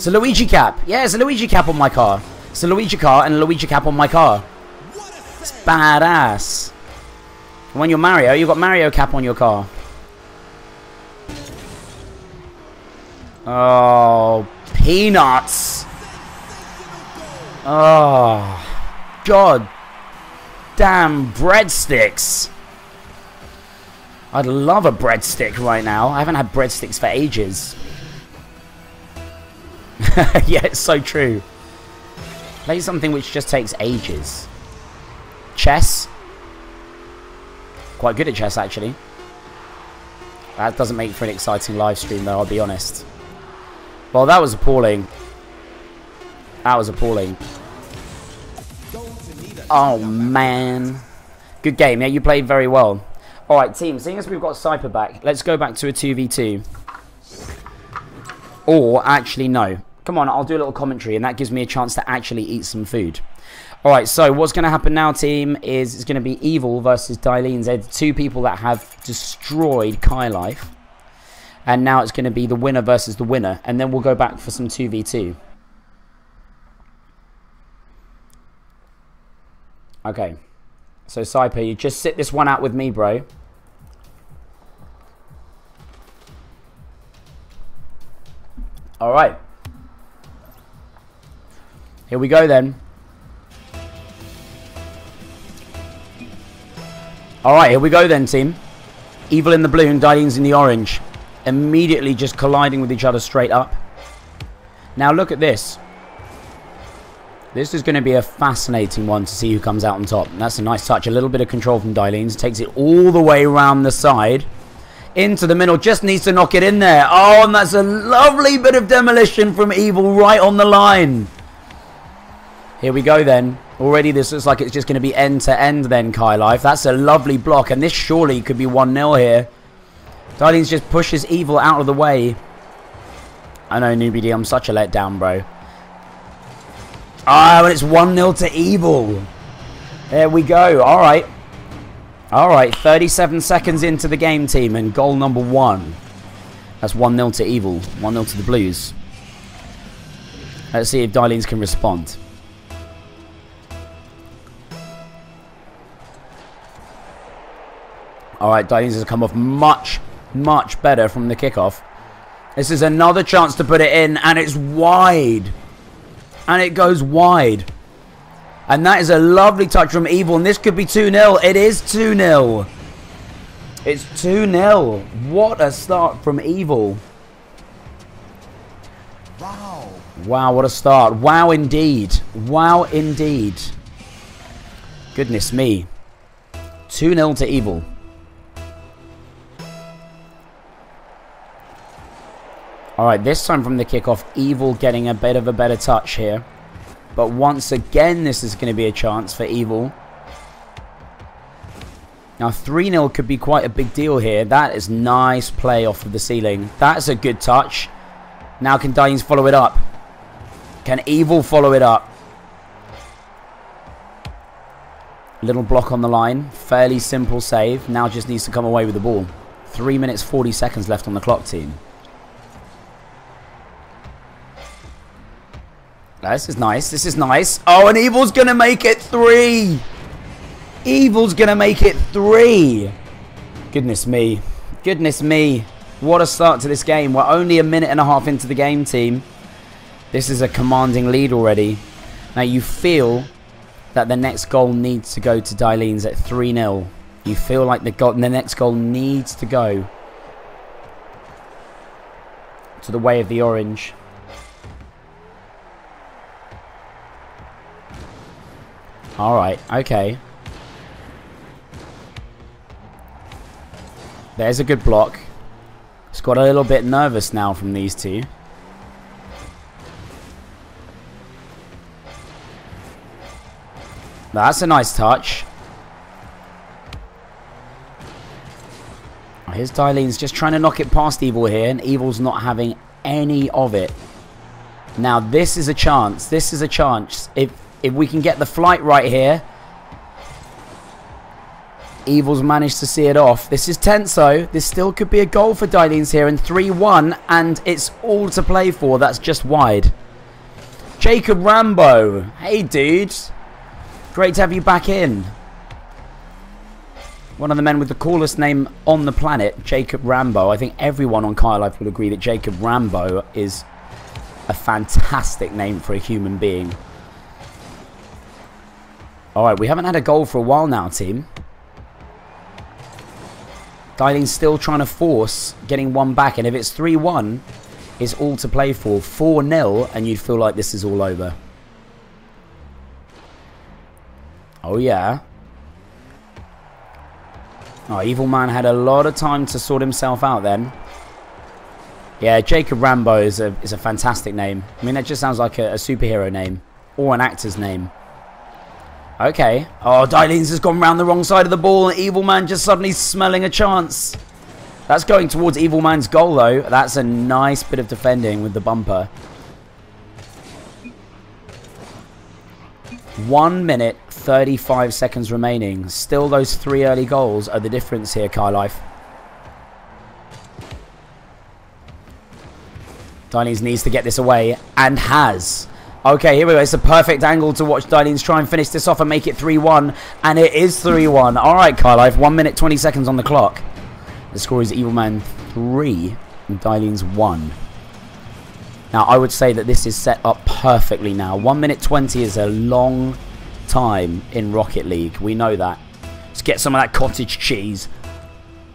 A Luigi cap. Yeah, it's a Luigi cap on my car. It's a Luigi car and a Luigi cap on my car. It's badass. When you're Mario, you've got Mario cap on your car. Oh, peanuts. Oh. God damn breadsticks. I'd love a breadstick right now. I haven't had breadsticks for ages. yeah, it's so true. Play something which just takes ages. Chess. Quite good at chess, actually. That doesn't make for an exciting live stream, though, I'll be honest. Well, that was appalling. That was appalling. Oh, man. Good game. Yeah, you played very well. Alright, team. Seeing as we've got Cyper back, let's go back to a 2v2. Or, actually, no. Come on, I'll do a little commentary, and that gives me a chance to actually eat some food. Alright, so what's going to happen now, team, is it's going to be Evil versus Dylene. They're the two people that have destroyed Cai Life. And now it's going to be the winner versus the winner. And then we'll go back for some 2v2. Okay. So, Cyper, you just sit this one out with me, bro. Alright. Here we go, then. Alright, here we go then, team. Evil in the blue and Dylene's in the orange. Immediately just colliding with each other straight up. Now look at this. This is going to be a fascinating one to see who comes out on top. That's a nice touch. A little bit of control from Dylene's. Takes it all the way around the side. Into the middle. Just needs to knock it in there. Oh, and that's a lovely bit of demolition from Evil right on the line. Here we go then. Already this looks like it's just going to be end to end then, Cai Life. That's a lovely block. And this surely could be 1-0 here. Dylene's just pushes Evil out of the way. I know, Newbie D, I'm such a letdown, bro. Ah, oh, and it's 1-0 to Evil. There we go. All right. All right, 37 seconds into the game, team, and goal number one. That's 1-0 to Evil. 1-0 to the Blues. Let's see if Dylene's can respond. All right, Dylene's has come off much, much better from the kickoff. This is another chance to put it in, and it's wide and it goes wide. And that is a lovely touch from Evil, and this could be 2-0. It is 2-0. It's 2-0. What a start from Evil. Wow. Wow, what a start. Wow, indeed. Wow, indeed. Goodness me. 2-0 to Evil. Alright, this time from the kickoff, Evil getting a bit of a better touch here. But once again, this is going to be a chance for Evil. Now, 3-0 could be quite a big deal here. That is nice play off of the ceiling. That's a good touch. Now can Dines follow it up? Can Evil follow it up? Little block on the line. Fairly simple save. Now just needs to come away with the ball. 3 minutes 40 seconds left on the clock, team. This is nice. This is nice. Oh, and Evil's going to make it three. Evil's going to make it three. Goodness me. Goodness me. What a start to this game. We're only a minute and a half into the game, team. This is a commanding lead already. Now, you feel that the next goal needs to go to Dylene's at 3-0. You feel like the, goal, the next goal needs to go to the way of the orange. Alright, okay. There's a good block. It's got a little bit nervous now from these two. That's a nice touch. Here's Dylene's just trying to knock it past Evil here, and Evil's not having any of it. Now, this is a chance. This is a chance. If if we can get the flight right here. Evil's managed to see it off. This is tense though. This still could be a goal for Dylene's here. in 3-1. And it's all to play for. That's just wide. Jacob Rambo. Hey, dude. Great to have you back in. One of the men with the coolest name on the planet, Jacob Rambo. I think everyone on Kai Life will agree that Jacob Rambo is a fantastic name for a human being. Alright, we haven't had a goal for a while now, team. Daileen's still trying to force getting one back. And if it's 3-1, it's all to play for. 4-0, and you'd feel like this is all over. Oh, yeah. Oh, Evil Man had a lot of time to sort himself out then. Yeah, Jacob Rambo is a, is a fantastic name. I mean, that just sounds like a, a superhero name. Or an actor's name. Okay. Oh, Daileen's has gone round the wrong side of the ball. Evil Man just suddenly smelling a chance. That's going towards Evil Man's goal, though. That's a nice bit of defending with the bumper. One minute, 35 seconds remaining. Still those three early goals are the difference here, Cai Life. Daileen's needs to get this away, and has. Okay, here we go. It's a perfect angle to watch Daileen's try and finish this off and make it 3-1. And it is 3-1. All right, Cai Life. 1 minute, 20 seconds on the clock. The score is Evil Man 3 and Daileen's 1. Now, I would say that this is set up perfectly now. 1 minute 20 is a long time in Rocket League. We know that. Let's get some of that cottage cheese.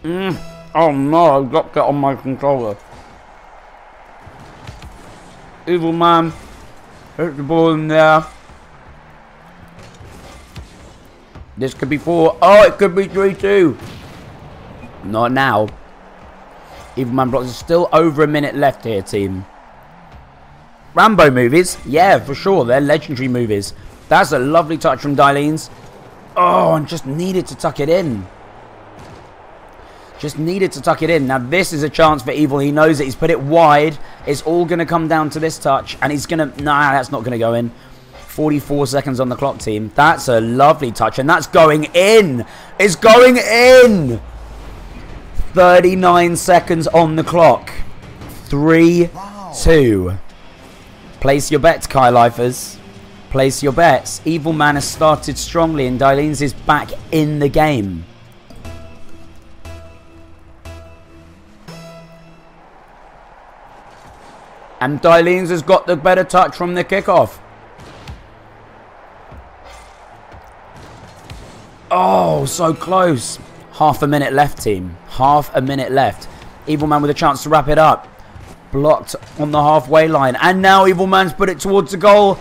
Mm. Oh no, I've got that on my controller. Evil man. Hit the ball in there. This could be 4. Oh, it could be 3-2. Not now. Evil man blocks. Is still over a minute left here, team. Rambo movies? Yeah, for sure. They're legendary movies. That's a lovely touch from Daileen's. Oh, and just needed to tuck it in. Just needed to tuck it in. Now, this is a chance for Evil. He knows it. He's put it wide. It's all going to come down to this touch. And he's going to... Nah, that's not going to go in. 44 seconds on the clock, team. That's a lovely touch. And that's going in. It's going in. 39 seconds on the clock. 3, wow. 2. Place your bets, Cai Lifers. Place your bets. Evil Man has started strongly and Daileen's is back in the game. And Daileen's has got the better touch from the kickoff. Oh, so close. Half a minute left, team. Half a minute left. Evil Man with a chance to wrap it up. Blocked on the halfway line. And now Evil Man's put it towards the goal.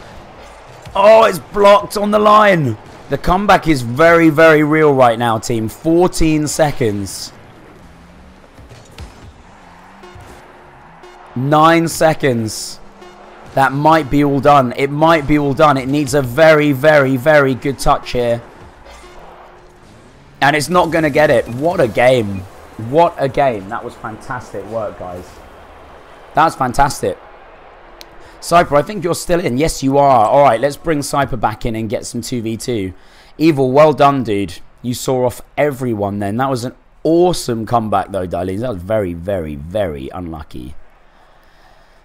Oh, it's blocked on the line. The comeback is very, very real right now, team. 14 seconds. Nine seconds. That might be all done. It might be all done. It needs a very, very, very good touch here. And it's not going to get it. What a game. What a game. That was fantastic work, guys. That's fantastic. Cyper, I think you're still in. Yes, you are. All right, let's bring Cyper back in and get some 2v2. Evil, well done, dude. You saw off everyone then. That was an awesome comeback, though, darlings. That was very, very, very unlucky.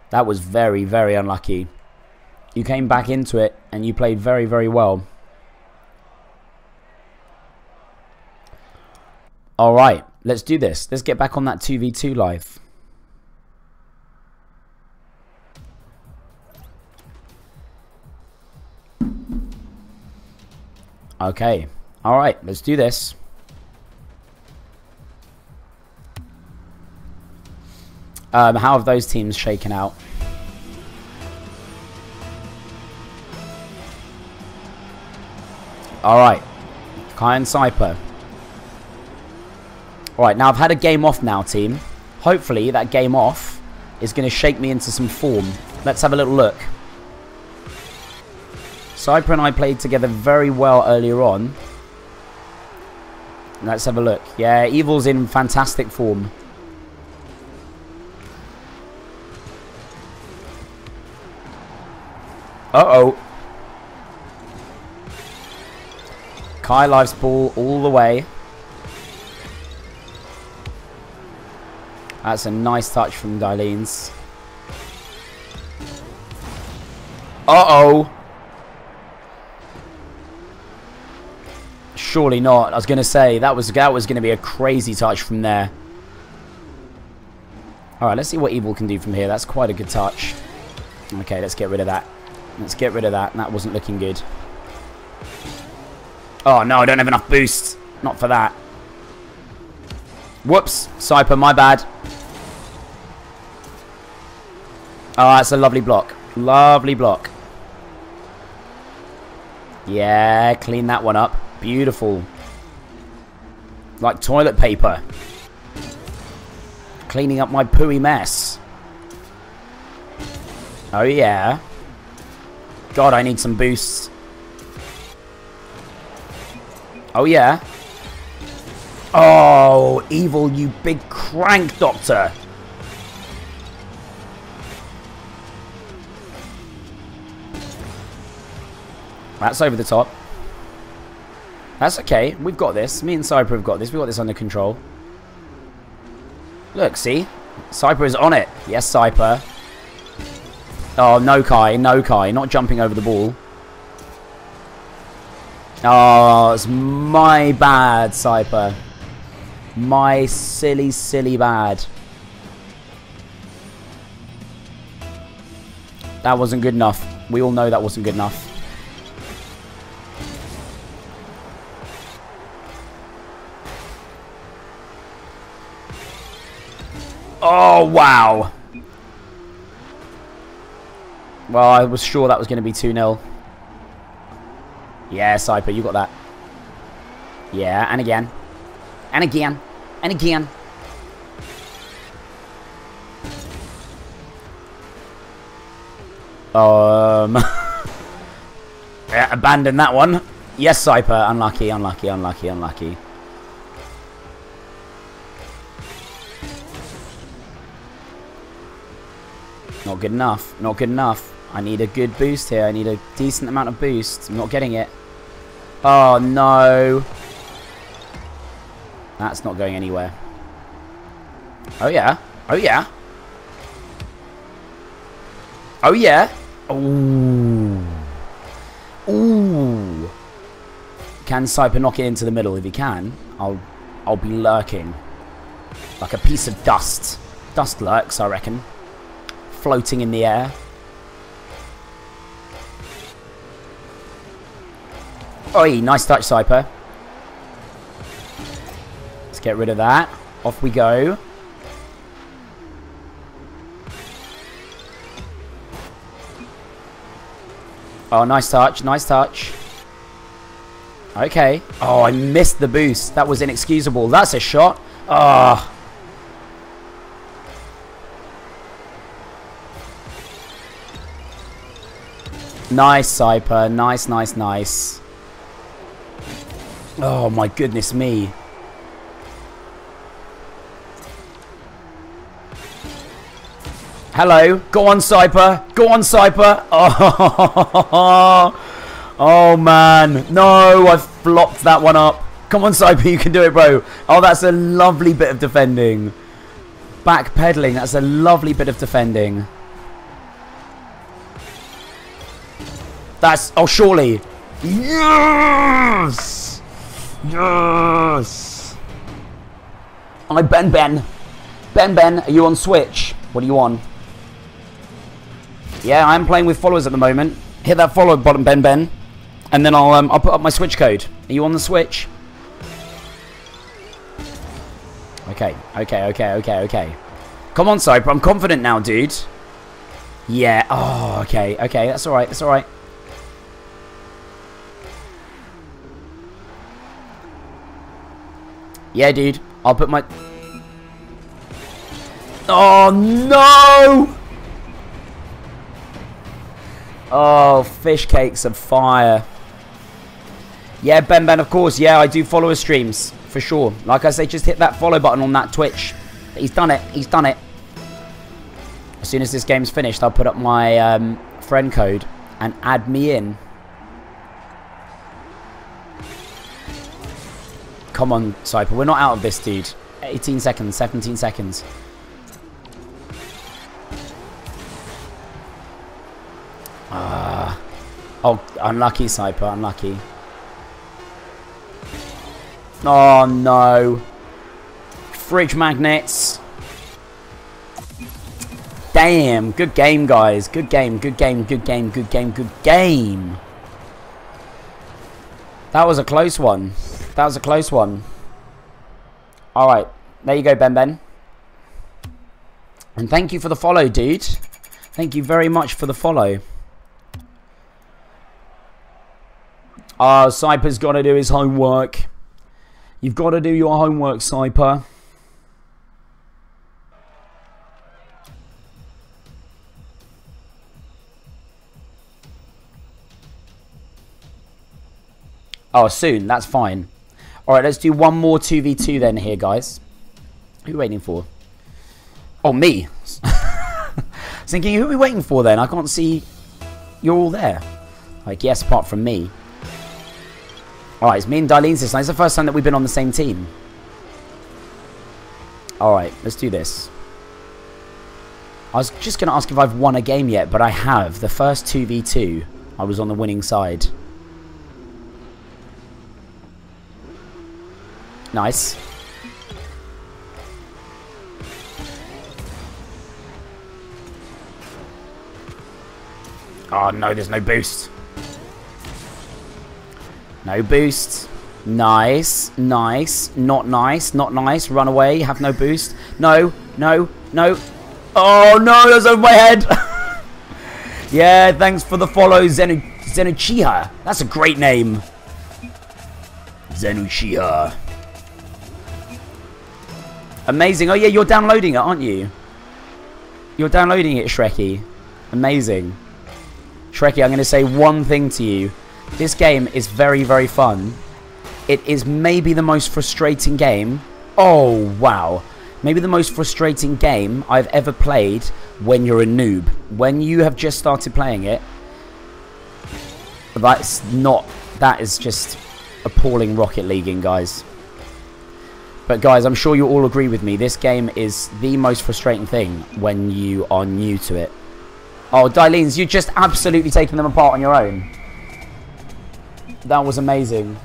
That was very, very unlucky. You came back into it and you played very, very well. Alright, let's do this. Let's get back on that 2v2 live. Okay. Alright, let's do this. Um, how have those teams shaken out? Alright. Cai and Cyper. Alright, now I've had a game off now, team. Hopefully that game off is going to shake me into some form. Let's have a little look. Cyper and I played together very well earlier on. Let's have a look. Yeah, Evil's in fantastic form. Uh-oh. Cai Life's ball all the way. That's a nice touch from Daileen's. Uh-oh. Surely not. I was going to say, that was, that was going to be a crazy touch from there. Alright, let's see what Evil can do from here. That's quite a good touch. Okay, let's get rid of that. Let's get rid of that. That wasn't looking good. Oh, no, I don't have enough boost. Not for that. Whoops. Cyper, my bad. Oh, that's a lovely block. Lovely block. Yeah, clean that one up. Beautiful. Like toilet paper. Cleaning up my pooey mess. Oh, yeah. God, I need some boosts. Oh, yeah. Oh, evil, you big crank doctor. That's over the top. That's okay. We've got this. Me and Cyper have got this. We've got this under control. Look, see? Cyper is on it. Yes, Cyper. Oh, no Cai. No Cai. Not jumping over the ball. Oh, it's my bad, Cyper. My silly, silly bad. That wasn't good enough. We all know that wasn't good enough. Oh, wow. Well, I was sure that was going to be 2-0. Yeah, Cyper, you got that. Yeah, and again. And again. And again. Um... yeah, abandon that one. Yes, Cyper. Unlucky, unlucky, unlucky, unlucky. Not good enough. Not good enough. I need a good boost here. I need a decent amount of boost. I'm not getting it. Oh, no. That's not going anywhere. Oh, yeah. Oh, yeah. Oh, yeah. Ooh. Ooh. Can Cyper knock it into the middle? If he can, I'll, I'll be lurking. Like a piece of dust. Dust lurks, I reckon floating in the air. Oi, nice touch, Cyper. Let's get rid of that. Off we go. Oh, nice touch, nice touch. Okay. Oh, I missed the boost. That was inexcusable. That's a shot. Ah. Oh. Nice, Cyper. Nice, nice, nice. Oh, my goodness me. Hello. Go on, Cyper. Go on, Cyper. Oh, oh man. No, I flopped that one up. Come on, Cyper. You can do it, bro. Oh, that's a lovely bit of defending. Backpedaling. That's a lovely bit of defending. That's... Oh, surely. Yes! Yes! I Ben Ben. Ben Ben, are you on Switch? What are you on? Yeah, I'm playing with followers at the moment. Hit that follow button, Ben Ben. And then I'll, um, I'll put up my Switch code. Are you on the Switch? Okay, okay, okay, okay, okay. Come on, Cyper. I'm confident now, dude. Yeah. Oh, okay, okay. That's alright. That's alright. Yeah, dude. I'll put my... Oh, no! Oh, fish cakes of fire. Yeah, Ben Ben, of course. Yeah, I do follow his streams. For sure. Like I say, just hit that follow button on that Twitch. He's done it. He's done it. As soon as this game's finished, I'll put up my um, friend code and add me in. Come on, Cyper. We're not out of this, dude. 18 seconds, 17 seconds. Ah. Uh, oh, unlucky, Cyper. Unlucky. Oh, no. Fridge magnets. Damn. Good game, guys. Good game, good game, good game, good game, good game. That was a close one. That was a close one. Alright. There you go, Ben Ben. And thank you for the follow, dude. Thank you very much for the follow. Ah, Cyper's got to do his homework. You've got to do your homework, Cyper. Oh, soon. That's fine. All right, let's do one more 2v2 then here, guys. Who are you waiting for? Oh, me. thinking, who are we waiting for then? I can't see you're all there. Like, yes, apart from me. Alright, it's me and Darlene's this time. It's the first time that we've been on the same team. Alright, let's do this. I was just going to ask if I've won a game yet, but I have. The first 2v2, I was on the winning side. Nice. Oh no, there's no boost. No boost. Nice, nice, not nice, not nice. Run away, have no boost. No, no, no. Oh no, that's over my head. yeah, thanks for the follow, Zenu Zenuchiha. That's a great name. Zenuchiha. Amazing. Oh yeah, you're downloading it, aren't you? You're downloading it, Shrekky. Amazing. Shrekky, I'm going to say one thing to you. This game is very, very fun. It is maybe the most frustrating game. Oh, wow. Maybe the most frustrating game I've ever played when you're a noob. When you have just started playing it, that's not... That is just appalling Rocket Leaguing, guys. But guys, I'm sure you all agree with me. This game is the most frustrating thing when you are new to it. Oh, Dyleens, you're just absolutely taking them apart on your own. That was amazing.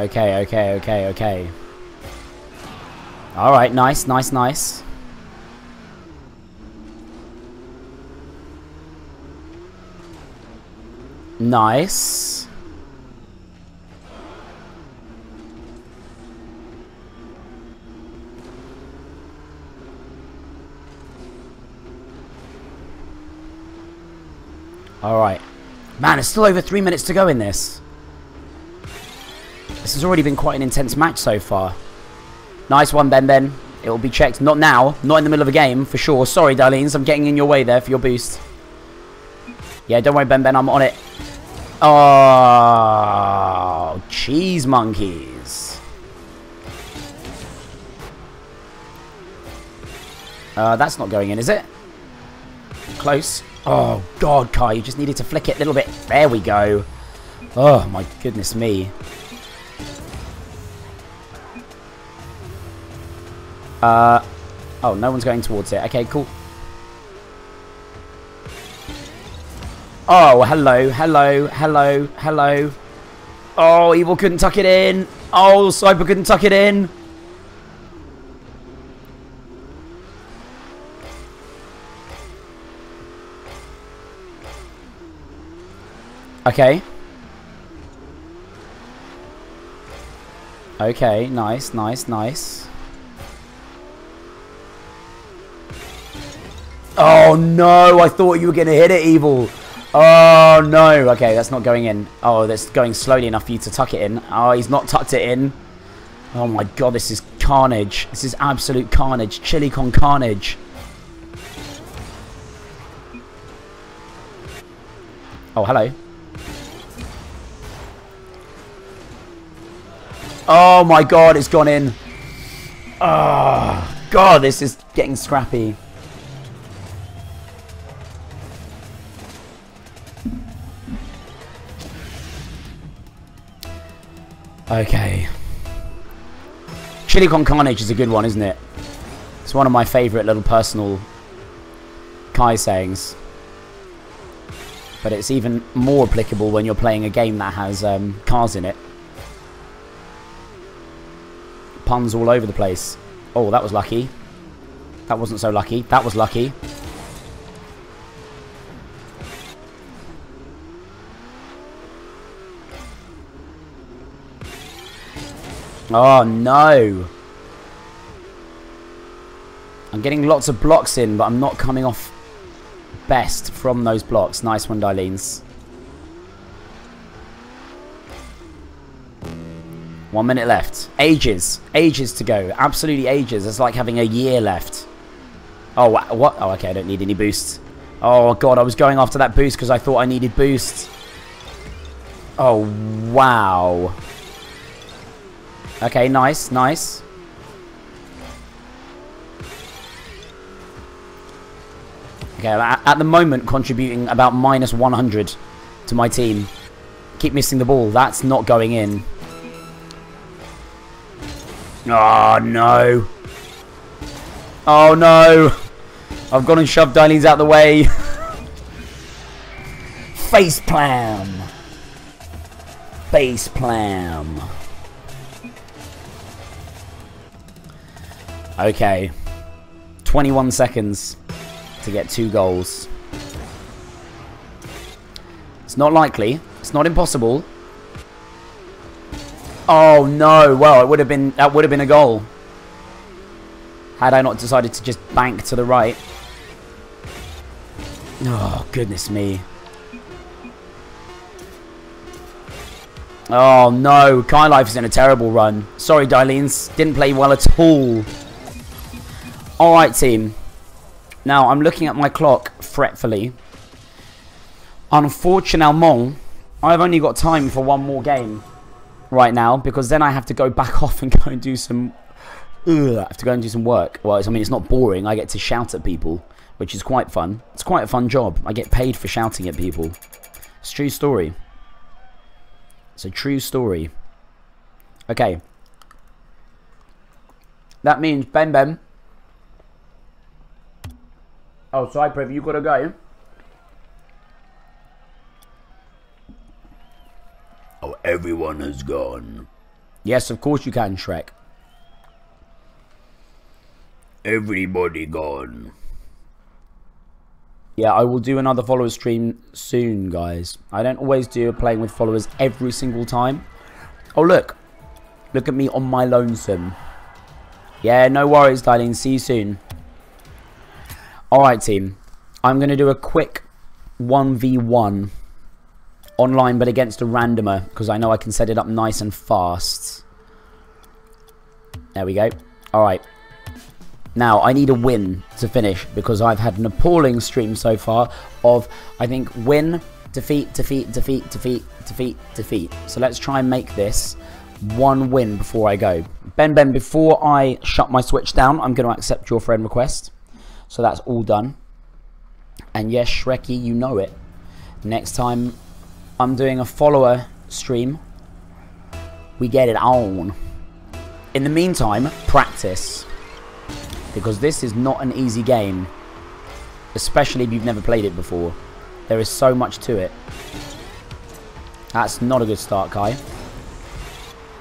Okay, okay, okay, okay. Alright, nice, nice, nice. Nice. Alright. Man, it's still over three minutes to go in this. This has already been quite an intense match so far. Nice one, Ben Ben. It will be checked. Not now. Not in the middle of a game, for sure. Sorry, Darlene's. I'm getting in your way there for your boost. Yeah, don't worry, Ben Ben. I'm on it. Oh, cheese monkeys. Uh, that's not going in, is it? Close. Oh, God, Cai, you just needed to flick it a little bit. There we go. Oh, my goodness me. Uh, oh, no one's going towards it. Okay, cool. Oh, hello, hello, hello, hello. Oh, Evil couldn't tuck it in. Oh, Cyber couldn't tuck it in. Okay. Okay, nice, nice, nice. Oh no, I thought you were going to hit it, Evil. Oh no, okay, that's not going in. Oh, that's going slowly enough for you to tuck it in. Oh, he's not tucked it in. Oh my god, this is carnage. This is absolute carnage. Chili con carnage. Oh, hello. Oh my god, it's gone in. Oh, god, this is getting scrappy. Okay. Chili con carnage is a good one, isn't it? It's one of my favourite little personal Cai sayings. But it's even more applicable when you're playing a game that has um, cars in it. Puns all over the place. Oh, that was lucky. That wasn't so lucky. That was lucky. Oh, no. I'm getting lots of blocks in, but I'm not coming off best from those blocks. Nice one, Dyleens. One minute left. Ages. Ages to go. Absolutely ages. It's like having a year left. Oh, what? Oh, okay. I don't need any boosts. Oh, God. I was going after that boost because I thought I needed boosts. Oh, wow. Okay, nice, nice. Okay, at the moment contributing about minus 100 to my team. Keep missing the ball. That's not going in. Oh, no. Oh, no. I've gone and shoved Dyleens out the way. Face plan. Face plan. Okay. 21 seconds to get two goals. It's not likely. It's not impossible. Oh no! Well, it would have been that would have been a goal. Had I not decided to just bank to the right. Oh goodness me. Oh no, Cai Life is in a terrible run. Sorry, Dyleens. Didn't play well at all. Alright, team. Now, I'm looking at my clock fretfully. Unfortunately, I've only got time for one more game right now because then I have to go back off and go and do some. Ugh, I have to go and do some work. Well, I mean, it's not boring. I get to shout at people, which is quite fun. It's quite a fun job. I get paid for shouting at people. It's true story. It's a true story. Okay. That means Ben Ben Oh, Cypriv, you gotta go.
Oh, everyone has gone.
Yes, of course you can, Shrek.
Everybody gone.
Yeah, I will do another follower stream soon, guys. I don't always do playing with followers every single time. Oh, look. Look at me on my lonesome. Yeah, no worries, darling. See you soon. Alright team, I'm going to do a quick 1v1 online but against a randomer because I know I can set it up nice and fast. There we go. Alright. Now, I need a win to finish because I've had an appalling stream so far of, I think, win, defeat, defeat, defeat, defeat, defeat, defeat. So let's try and make this one win before I go. Ben Ben, before I shut my switch down, I'm going to accept your friend request. So that's all done. And yes, Shreky, you know it. Next time I'm doing a follower stream, we get it on. In the meantime, practice. Because this is not an easy game. Especially if you've never played it before. There is so much to it. That's not a good start, Cai.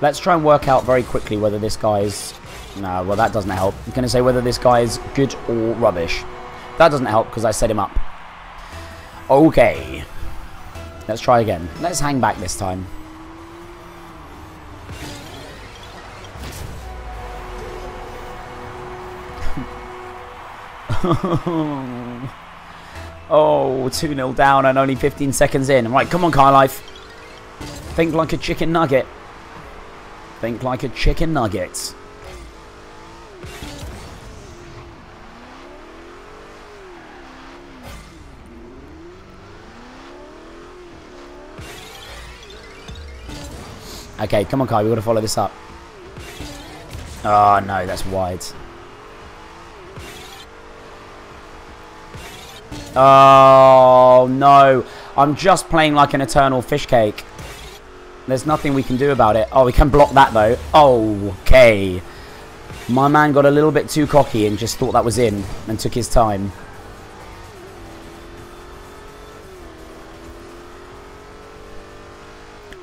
Let's try and work out very quickly whether this guy's no, well that doesn't help. I'm going to say whether this guy is good or rubbish. That doesn't help because I set him up. Okay. Let's try again. Let's hang back this time. oh, 2-0 down and only 15 seconds in. Right, come on, Life. Think like a chicken nugget. Think like a chicken nugget. Okay, come on, Cai. We've got to follow this up. Oh, no. That's wide. Oh, no. I'm just playing like an eternal fish cake. There's nothing we can do about it. Oh, we can block that, though. Okay. My man got a little bit too cocky and just thought that was in and took his time.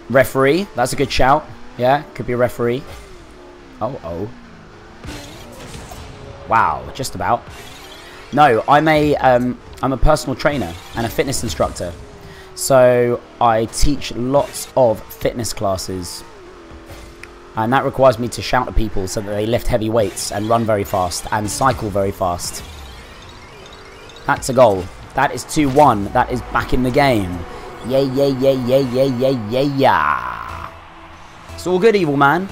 Referee. That's a good shout. Yeah, could be a referee. Oh, oh. Wow, just about. No, I'm a um, I'm a personal trainer and a fitness instructor. So I teach lots of fitness classes. And that requires me to shout at people so that they lift heavy weights and run very fast and cycle very fast. That's a goal. That is 2-1. That is back in the game. Yeah, yeah, yeah, yeah, yeah, yeah, yeah, yeah. It's all good, evil man.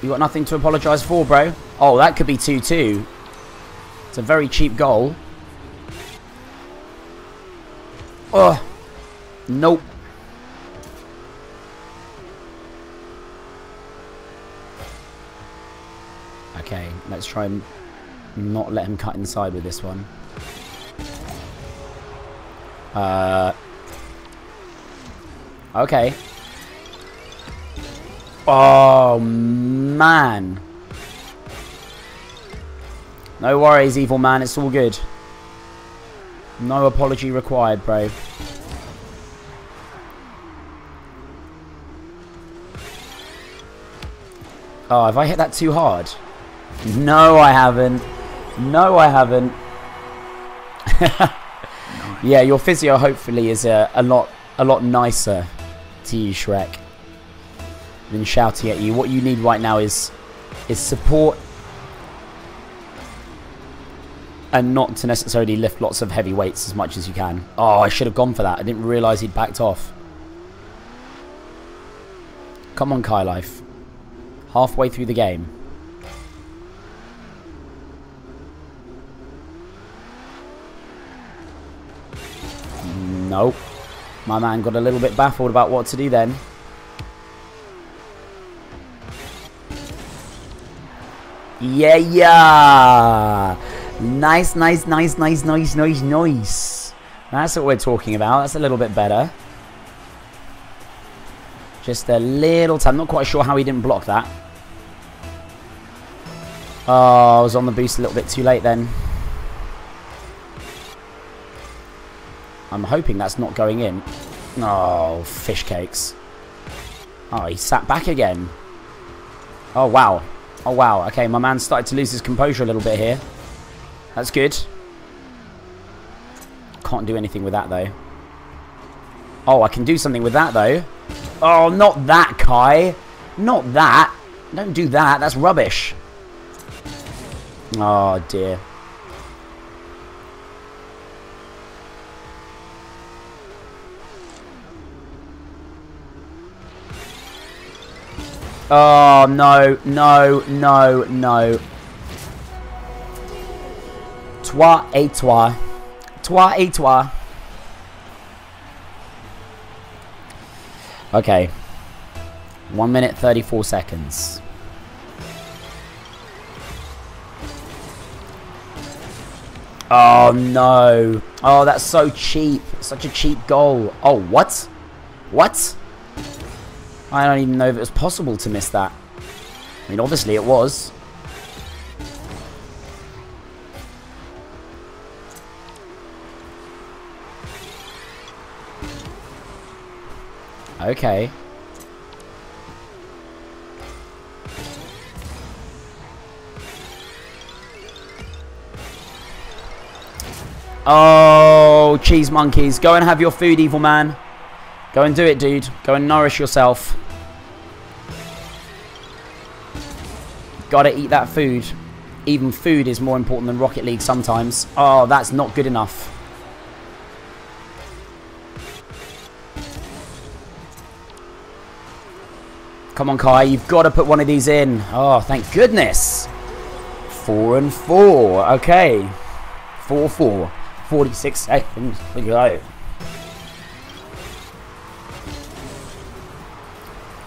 You got nothing to apologise for, bro. Oh, that could be 2-2. It's a very cheap goal. Oh. Nope. Okay, let's try and not let him cut inside with this one. Uh. Okay. Oh, man. No worries, evil man. It's all good. No apology required, bro. Oh, have I hit that too hard? No, I haven't. No, I haven't. Yeah, your physio hopefully is a, a lot a lot nicer to you, Shrek, than shouting at you. What you need right now is is support and not to necessarily lift lots of heavy weights as much as you can. Oh, I should have gone for that. I didn't realise he'd backed off. Come on, Cai Life. Halfway through the game. Nope. My man got a little bit baffled about what to do then. Yeah, yeah. Nice, nice, nice, nice, nice, nice, nice. That's what we're talking about. That's a little bit better. Just a little time. Not quite sure how he didn't block that. Oh, I was on the boost a little bit too late then. I'm hoping that's not going in. Oh, fish cakes. Oh, he sat back again. Oh, wow. Oh, wow. Okay, my man started to lose his composure a little bit here. That's good. Can't do anything with that, though. Oh, I can do something with that, though. Oh, not that, Cai. Not that. Don't do that. That's rubbish. Oh, dear. Oh, no, no, no, no. Toi et toi. Toi et toi. Okay. 1 minute 34 seconds. Oh, no. Oh, that's so cheap. Such a cheap goal. Oh, what? What? I don't even know if it was possible to miss that. I mean, obviously it was. Okay. Oh, cheese monkeys. Go and have your food, evil man. Go and do it, dude. Go and nourish yourself. Gotta eat that food. Even food is more important than Rocket League sometimes. Oh, that's not good enough. Come on, Cai. You've got to put one of these in. Oh, thank goodness. Four and four. Okay. Four, four. 46 seconds to go.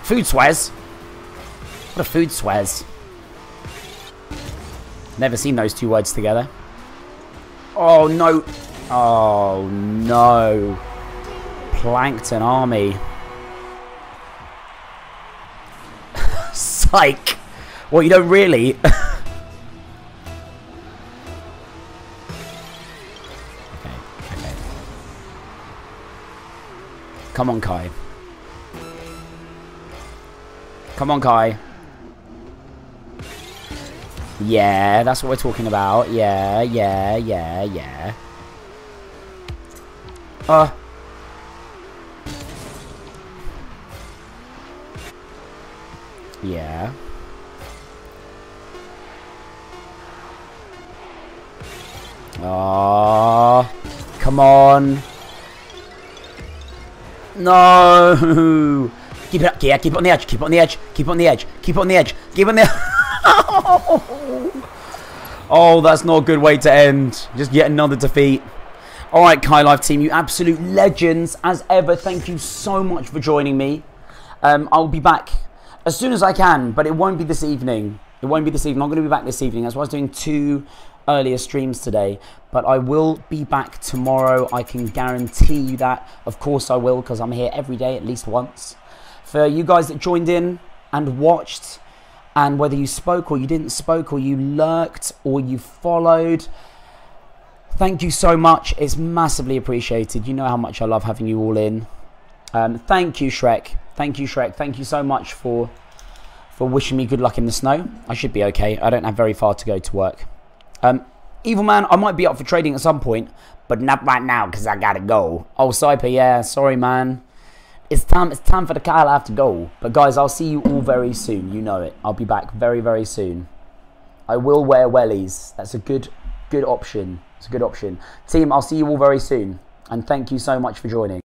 Food swaz. What a food swaz. Never seen those two words together. Oh, no. Oh, no. Plankton army. Psych. Well, you don't really. okay, okay. Come on, Cai. Come on, Cai. Yeah, that's what we're talking about. Yeah, yeah, yeah, yeah. Uh. Yeah. Oh, come on. No. Keep it up, yeah, keep it on the edge, keep it on the edge, keep it on the edge, keep it on the edge, keep it on the Oh, that's not a good way to end. Just yet another defeat. Alright, Cai Life team, you absolute legends. As ever, thank you so much for joining me. Um, I'll be back as soon as I can, but it won't be this evening. It won't be this evening. I'm going to be back this evening. That's why I was doing two earlier streams today. But I will be back tomorrow. I can guarantee you that. Of course I will, because I'm here every day at least once. For you guys that joined in and watched, and whether you spoke or you didn't spoke or you lurked or you followed thank you so much. It's massively appreciated. You know how much i love having you all in. Um, thank you shrek. Thank you shrek. Thank you so much for for wishing me good luck in the snow. I should be okay. I don't have very far to go to work. Um, evil man i might be up for trading at some point but not right now because i gotta go. Oh Cyper, yeah. Sorry man it's time it's time for the Kyle have to go. But guys, I'll see you all very soon. You know it. I'll be back very, very soon. I will wear wellies. That's a good good option. It's a good option. Team, I'll see you all very soon. And thank you so much for joining.